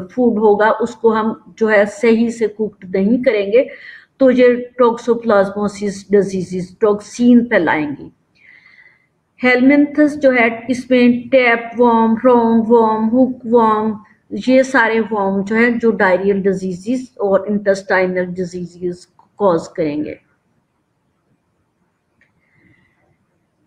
A: फ़ूड होगा, उसको हम जो है सही से कुक्ड नहीं करेंगे तो ये टॉक्सोप्लाज्मोसिस डिजीजेस टॉक्सिन फैलाएँगी। हेलमेंथस जो है, इसमें tape worm round worm hook worm ये सारे वॉम जो है, जो डायरियल डिजीजेस और इंटेस्टाइनल डिजीजेस कॉज करेंगे।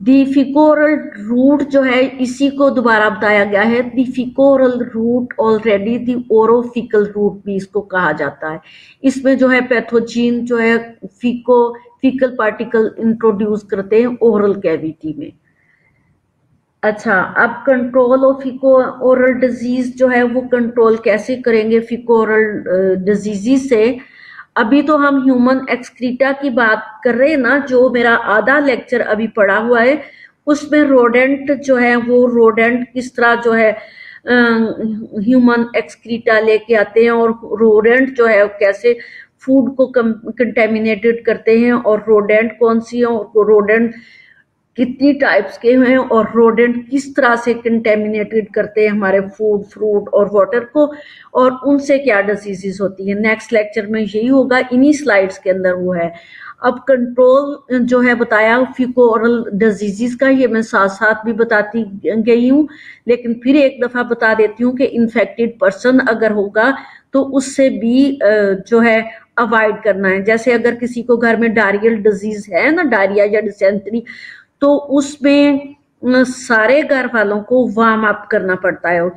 A: डिफिकोरल रूट जो है, इसी को दोबारा बताया गया है। The faeco oral route already the orofaecal route भी इसको कहा जाता है। इसमें जो है पैथोजीन जो है फिको फिकल पार्टिकल इंट्रोड्यूस करते हैं ओरल कैविटी में। अच्छा अब control of faeco oral disease जो है, वो कंट्रोल कैसे करेंगे फिको ओरल डिज़ीज़ से? अभी तो हम ह्यूमन एक्सक्रीटा की बात कर रहे हैं ना, जो मेरा आधा लेक्चर अभी पड़ा हुआ है, उसमें रोडेंट जो है, वो रोडेंट किस तरह जो है ह्यूमन एक्सक्रीटा लेके आते हैं और रोडेंट जो है कैसे फ़ूड को कंटेमिनेटेड करते हैं और रोडेंट कौन सी है और रोडेंट कितनी टाइप्स के हैं और रोडेंट किस तरह से कंटेमिनेटेड करते हैं हमारे फ़ूड फ्रूट और वाटर को और उनसे क्या डिजीजेस होती है। नेक्स्ट लेक्चर में यही होगा, इन्हीं स्लाइड्स के अंदर वो है। अब कंट्रोल जो है बताया फिकोरल डिजीजेस का, ये मैं साथ साथ भी बताती गई हूँ। लेकिन फिर एक दफ़ा बता देती हूँ कि इन्फेक्टेड पर्सन अगर होगा तो उससे भी जो है अवॉइड करना है। जैसे अगर किसी को घर में डायरियल डिज़ीज़ है ना डायरिया या डिसेंट्री तो उसमें सारे घर वालों को वार्म अप करना पड़ता है।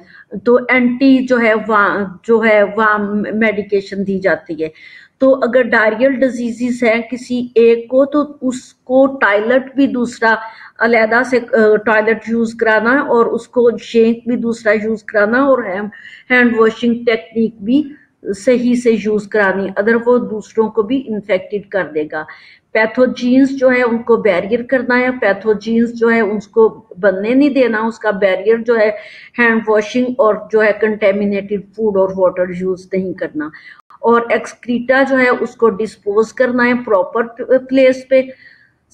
A: तो एंटी जो है वाम जो है वार्म मेडिकेशन दी जाती है। तो अगर डायरियल डिजीजेस है किसी एक को तो उसको टॉयलेट भी दूसरा अलहदा से टॉयलेट यूज़ कराना और उसको शेंक भी दूसरा यूज़ कराना और हैंड वॉशिंग टेक्निक भी सही से यूज़ करानी। अदर वो दूसरों को भी इन्फेक्टेड कर देगा। पैथोजीन्स जो है उनको बैरियर करना है पैथोजीन्स जो है उसको बनने नहीं देना, उसका बैरियर जो है हैंड वॉशिंग और जो है कंटेमिनेटेड फ़ूड और वाटर यूज़ नहीं करना। और एक्सक्रीटा जो है उसको डिस्पोज करना है प्रॉपर प्लेस पे।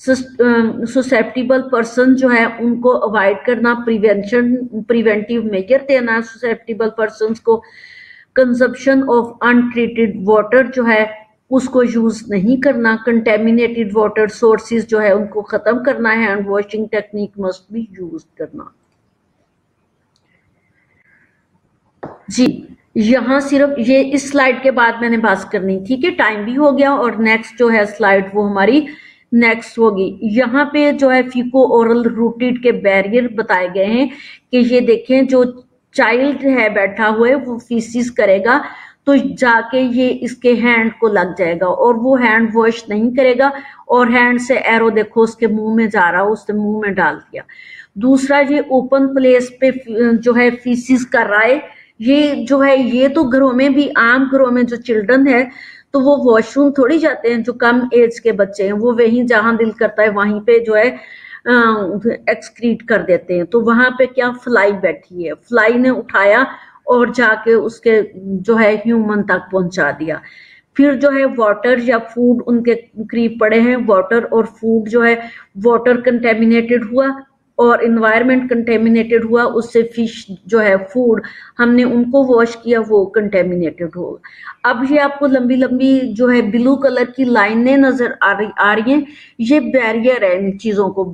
A: सुसेप्टिबल पर्सन जो है उनको अवॉइड करना प्रिवेंशन प्रिवेंटिव मेजर देना। है सुसेप्टिबल पर्सन को कंजप्शन ऑफ़ अनट्रीटेड वाटर जो है उसको यूज़ नहीं करना कंटेमिनेटेड वाटर सोर्सेज जो है उनको खत्म करना है hand washing technique must be use करना। जी, यहाँ सिर्फ़ ये इस स्लाइड के बाद मैंने बात करनी, ठीक है? टाइम भी हो गया और नेक्स्ट जो है स्लाइड वो हमारी नेक्स्ट होगी। यहाँ पे जो है फीको ओरल रूटेड के बैरियर बताए गए हैं कि ये देखें, जो चाइल्ड है बैठा हुआ वो फीसिस करेगा तो जाके ये इसके हैंड को लग जाएगा और वो हैंड वॉश नहीं करेगा और हैंड से एरो देखो उसके मुँह में जा रहा, उसने मुँह में डाल दिया। दूसरा ये ओपन प्लेस पे जो है फीसिस कर रहा है, ये जो है, ये तो घरों में भी, आम घरों में जो चिल्ड्रन है तो वो वॉशरूम थोड़ी जाते हैं, जो कम एज के बच्चे हैं, वो वहीं जहाँ दिल करता है, वहीं पे जो है एक्सक्रीट कर देते हैं। तो वहाँ पे क्या फ्लाई बैठी है? फ्लाई ने उठाया और जाके उसके जो है ह्यूमन तक पहुँचा दिया। फिर जो है वाटर या फ़ूड उनके करीब पड़े हैं। वाटर और फ़ूड जो है वाटर कंटेमिनेटेड हुआ और इन्वायरमेंट कंटेमिनेटेड हुआ। उससे फ़िश जो है फ़ूड हमने उनको वॉश किया, वो कंटेमिनेटेड होगा अब ये आपको लंबी लंबी जो है ब्लू कलर की लाइनें नज़र आ रही आ रही हैं। ये बैरियर है इन चीज़ों को,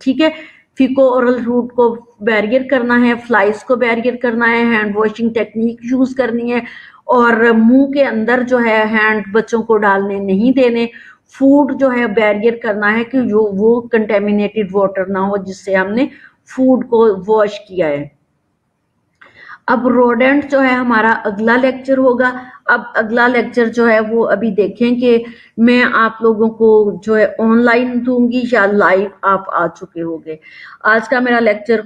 A: ठीक है? फिको ओरल रूट को बैरियर करना है फ्लाइज को बैरियर करना है हैंड वॉशिंग टेक्निक यूज़ करनी है और मुँह के अंदर जो है हैंड बच्चों को डालने नहीं देने फ़ूड जो है बैरियर करना है कि जो वो कंटेमिनेटेड वाटर ना हो जिससे हमने फ़ूड को वॉश किया है। अब रोडेंट जो है हमारा अगला लेक्चर होगा। अब अगला लेक्चर जो है वो अभी देखें कि मैं आप लोगों को जो है ऑनलाइन दूँगी या लाइव आप आ चुके होंगे। आज का मेरा लेक्चर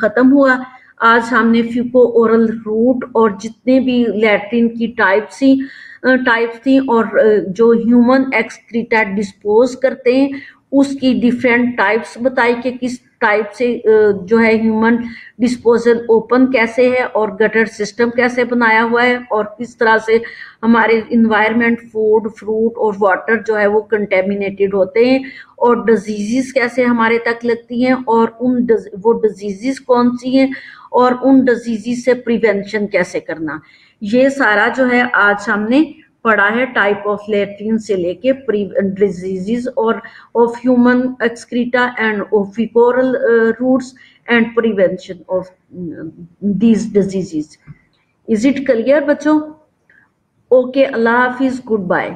A: खत्म हुआ। आज हमने फ्यूको ओरल रूट और जितने भी लैट्रिन की टाइप्स सी टाइप्स थी और जो ह्यूमन एक्सक्रीटा डिस्पोज करते हैं, उसकी डिफरेंट टाइप्स बताई कि किस टाइप से जो है ह्यूमन डिस्पोजल ओपन कैसे है और गटर सिस्टम कैसे बनाया हुआ है और किस तरह से हमारे इन्वायरमेंट फ़ूड फ्रूट और वाटर जो है वो कंटेमिनेटेड होते हैं और डिजीजेस कैसे हमारे तक लगती हैं और उन वो डिजीजेस कौन सी हैं और उन डिजीजेस से प्रिवेंशन कैसे करना। ये सारा जो है आज हमने पढ़ा है टाइप ऑफ़ लेट्रिन से लेके डिजीजेस और of human excreta and of faeco oral routes and prevention of these diseases is it clear बच्चों? ओके अल्लाह हाफिज गुड बाय